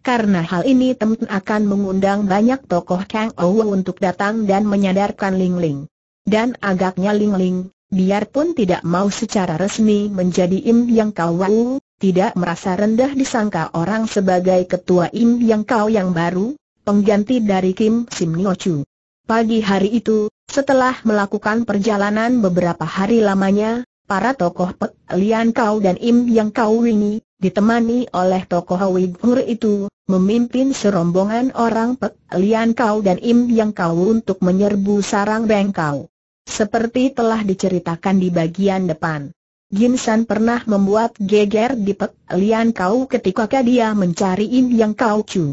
karena hal ini teman akan mengundang banyak tokoh Kang Ou untuk datang dan menyadarkan Ling Ling. Dan agaknya Ling Ling, biarpun tidak mau secara resmi menjadi Im Yang Kau tidak merasa rendah disangka orang sebagai ketua Im Yang Kau yang baru, pengganti dari Kim Sim Nyo Chu. Pagi hari itu, setelah melakukan perjalanan beberapa hari lamanya, para tokoh Pek Lian Kau dan Im Yang Kau ini, ditemani oleh tokoh Wighur itu, memimpin serombongan orang Pek Lian Kau dan Im Yang Kau untuk menyerbu sarang bengkau. Seperti telah diceritakan di bagian depan. San pernah membuat geger di Pek Lian Kau ketika dia mencari Im Yang Kau Chu.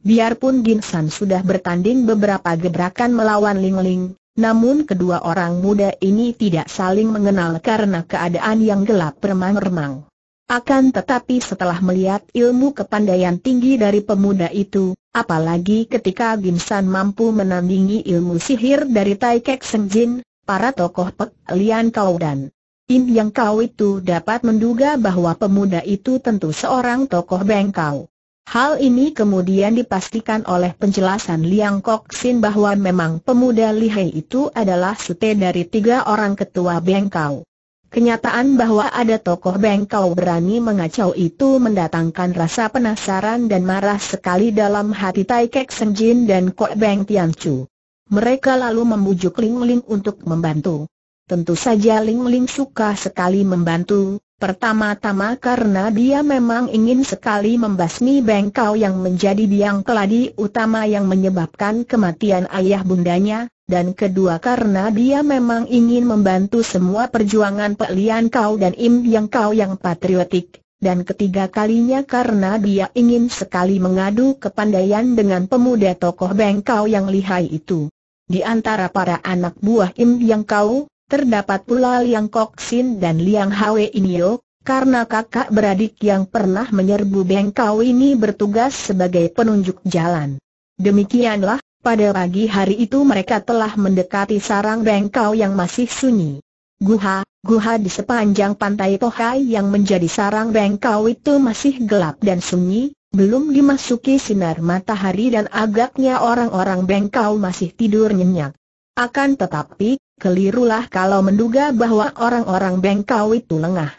Biarpun San sudah bertanding beberapa gebrakan melawan Ling Ling, namun kedua orang muda ini tidak saling mengenal karena keadaan yang gelap remang-remang. Akan tetapi setelah melihat ilmu kepandaian tinggi dari pemuda itu, apalagi ketika Gin San mampu menandingi ilmu sihir dari Tai Kek Seng Jin, para tokoh Pek Lian Kau dan Im Yang Kau itu dapat menduga bahwa pemuda itu tentu seorang tokoh bengkau. Hal ini kemudian dipastikan oleh penjelasan Liang Kok Sin bahwa memang pemuda lihai itu adalah sute dari tiga orang ketua bengkau. Kenyataan bahwa ada tokoh bengkau berani mengacau itu mendatangkan rasa penasaran dan marah sekali dalam hati Tai Kek Senjin dan Kok Beng Tian Chu. Mereka lalu membujuk Ling Ling untuk membantu. Tentu saja Ling Ling suka sekali membantu, Pertama-tama karena dia memang ingin sekali membasmi bengkau yang menjadi biang keladi utama yang menyebabkan kematian ayah bundanya, dan kedua karena dia memang ingin membantu semua perjuangan Pelian Kau dan Im Yang Kau yang patriotik, dan ketiga kalinya karena dia ingin sekali mengadu kepandaian dengan pemuda tokoh bengkau yang lihai itu. Di antara para anak buah Im Yang Kau, Terdapat pula Liang Kok Sin dan Liang Hwe Inyo, karena kakak beradik yang pernah menyerbu bengkau ini bertugas sebagai penunjuk jalan. Demikianlah, pada pagi hari itu mereka telah mendekati sarang bengkau yang masih sunyi. Guha, guha di sepanjang pantai Tohai yang menjadi sarang bengkau itu masih gelap dan sunyi, belum dimasuki sinar matahari dan agaknya orang-orang bengkau masih tidur nyenyak. Akan tetapi, kelirulah kalau menduga bahwa orang-orang bengkau itu lengah.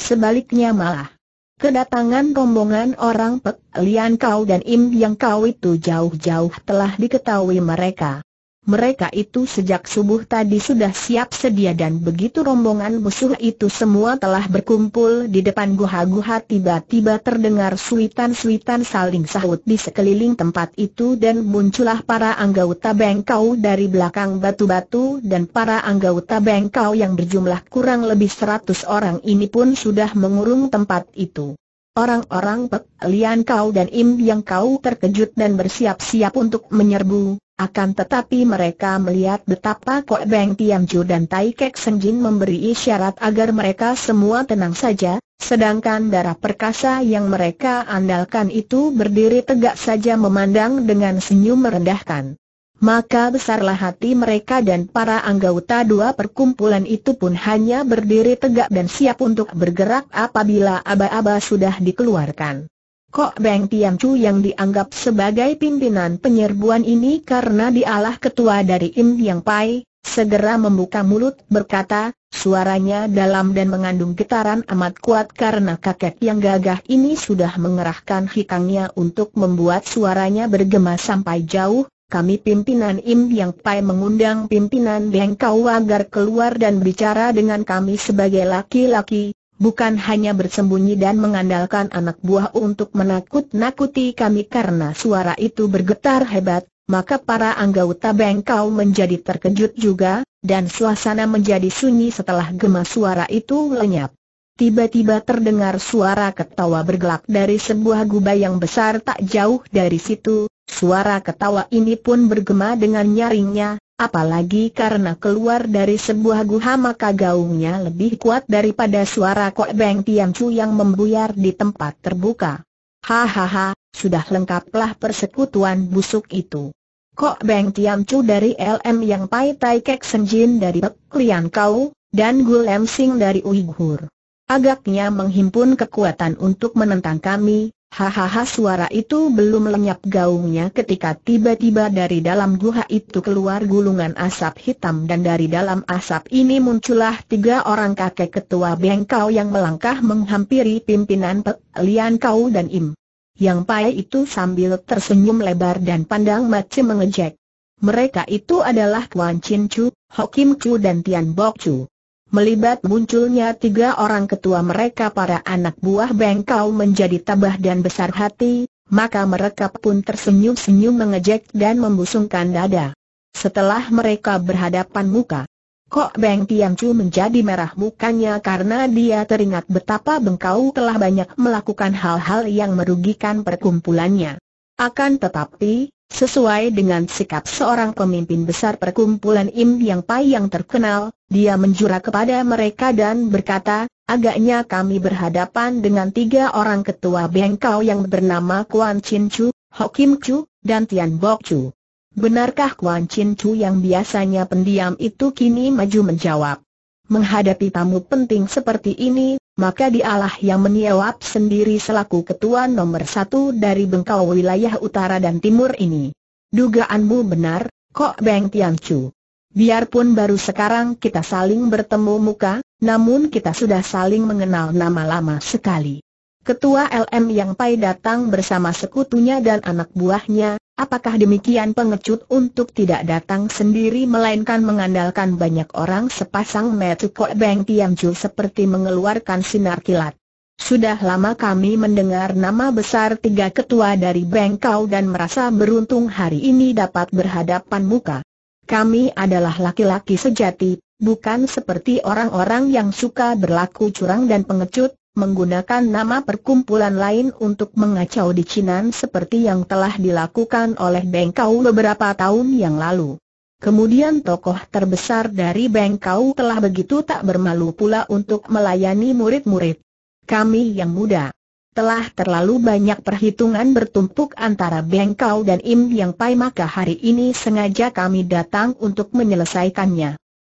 Sebaliknya malah, kedatangan rombongan orang Pek Lian Kau dan Im Yang Kau itu jauh-jauh telah diketahui mereka. Mereka itu sejak subuh tadi sudah siap sedia dan begitu rombongan musuh itu semua telah berkumpul di depan guha-guha tiba-tiba terdengar suitan-suitan saling sahut di sekeliling tempat itu dan muncullah para anggota bengkau dari belakang batu-batu dan para anggota bengkau yang berjumlah kurang lebih seratus orang ini pun sudah mengurung tempat itu. Orang-orang Pek Lian Kau dan Im yang kau terkejut dan bersiap-siap untuk menyerbu, akan tetapi mereka melihat betapa Kok Beng Tiam Chu dan Tai Kek Senjin memberi isyarat agar mereka semua tenang saja, sedangkan darah perkasa yang mereka andalkan itu berdiri tegak saja memandang dengan senyum merendahkan. Maka besarlah hati mereka dan para anggota dua perkumpulan itu pun hanya berdiri tegak dan siap untuk bergerak apabila aba-aba sudah dikeluarkan. Kok Beng Tiam Chu yang dianggap sebagai pimpinan penyerbuan ini karena dialah ketua dari Im Yang Pai, segera membuka mulut berkata, suaranya dalam dan mengandung getaran amat kuat karena kakek yang gagah ini sudah mengerahkan hikangnya untuk membuat suaranya bergema sampai jauh, kami pimpinan Im Yang Pai mengundang pimpinan Bengkau agar keluar dan bicara dengan kami sebagai laki-laki, bukan hanya bersembunyi dan mengandalkan anak buah untuk menakut-nakuti kami karena suara itu bergetar hebat, maka para anggota bengkau menjadi terkejut juga, dan suasana menjadi sunyi setelah gema suara itu lenyap. Tiba-tiba terdengar suara ketawa bergelak dari sebuah gubah yang besar tak jauh dari situ, suara ketawa ini pun bergema dengan nyaringnya, Apalagi karena keluar dari sebuah guha maka gaungnya lebih kuat daripada suara Kok Beng Tiam Chu yang membuyar di tempat terbuka. Hahaha, sudah lengkaplah persekutuan busuk itu. Kok Beng Tiam Chu dari LM yang Pai Tai Kek Senjin dari Pek Lian Kau, dan Gu Lem Sing dari Uighur. Agaknya menghimpun kekuatan untuk menentang kami, Hahaha suara itu belum lenyap gaungnya ketika tiba-tiba dari dalam guha itu keluar gulungan asap hitam dan dari dalam asap ini muncullah tiga orang kakek ketua bengkau yang melangkah menghampiri pimpinan Pek Lian Kau dan Im. Yang pai itu sambil tersenyum lebar dan pandang mati mengejek. Mereka itu adalah Kuan Chin Chu, Ho Kim Chu dan Tian Bok Chu. Melibat munculnya tiga orang ketua mereka para anak buah bengkau menjadi tabah dan besar hati, maka mereka pun tersenyum-senyum mengejek dan membusungkan dada. Setelah mereka berhadapan muka, Kok Beng Tiam Chu menjadi merah mukanya karena dia teringat betapa Bengkau telah banyak melakukan hal-hal yang merugikan perkumpulannya. Akan tetapi, Sesuai dengan sikap seorang pemimpin besar perkumpulan Im Yang Pai yang terkenal, dia menjura kepada mereka dan berkata, agaknya kami berhadapan dengan tiga orang ketua bengkau yang bernama Kuan Chin Chu, Ho Kim Chu, dan Tian Bok Chu. Benarkah Kuan Chin Chu yang biasanya pendiam itu kini maju menjawab? Menghadapi tamu penting seperti ini, maka dialah yang meniawap sendiri selaku ketua nomor satu dari bengkau wilayah utara dan timur ini. Dugaanmu benar, Kok Beng Tian Chu. Biarpun baru sekarang kita saling bertemu muka, namun kita sudah saling mengenal nama lama sekali. Ketua LM yang Pai datang bersama sekutunya dan anak buahnya, apakah demikian pengecut untuk tidak datang sendiri melainkan mengandalkan banyak orang sepasang metu Kok Beng Tiam Chu seperti mengeluarkan sinar kilat. Sudah lama kami mendengar nama besar tiga ketua dari Bengkau dan merasa beruntung hari ini dapat berhadapan muka. Kami adalah laki-laki sejati, bukan seperti orang-orang yang suka berlaku curang dan pengecut, menggunakan nama perkumpulan lain untuk mengacau di Cinan seperti yang telah dilakukan oleh Bengkau beberapa tahun yang lalu. Kemudian tokoh terbesar dari Bengkau telah begitu tak bermalu pula untuk melayani murid-murid. Kami yang muda telah terlalu banyak perhitungan bertumpuk antara Bengkau dan Im Yang Pai maka hari ini sengaja kami datang untuk menyelesaikannya.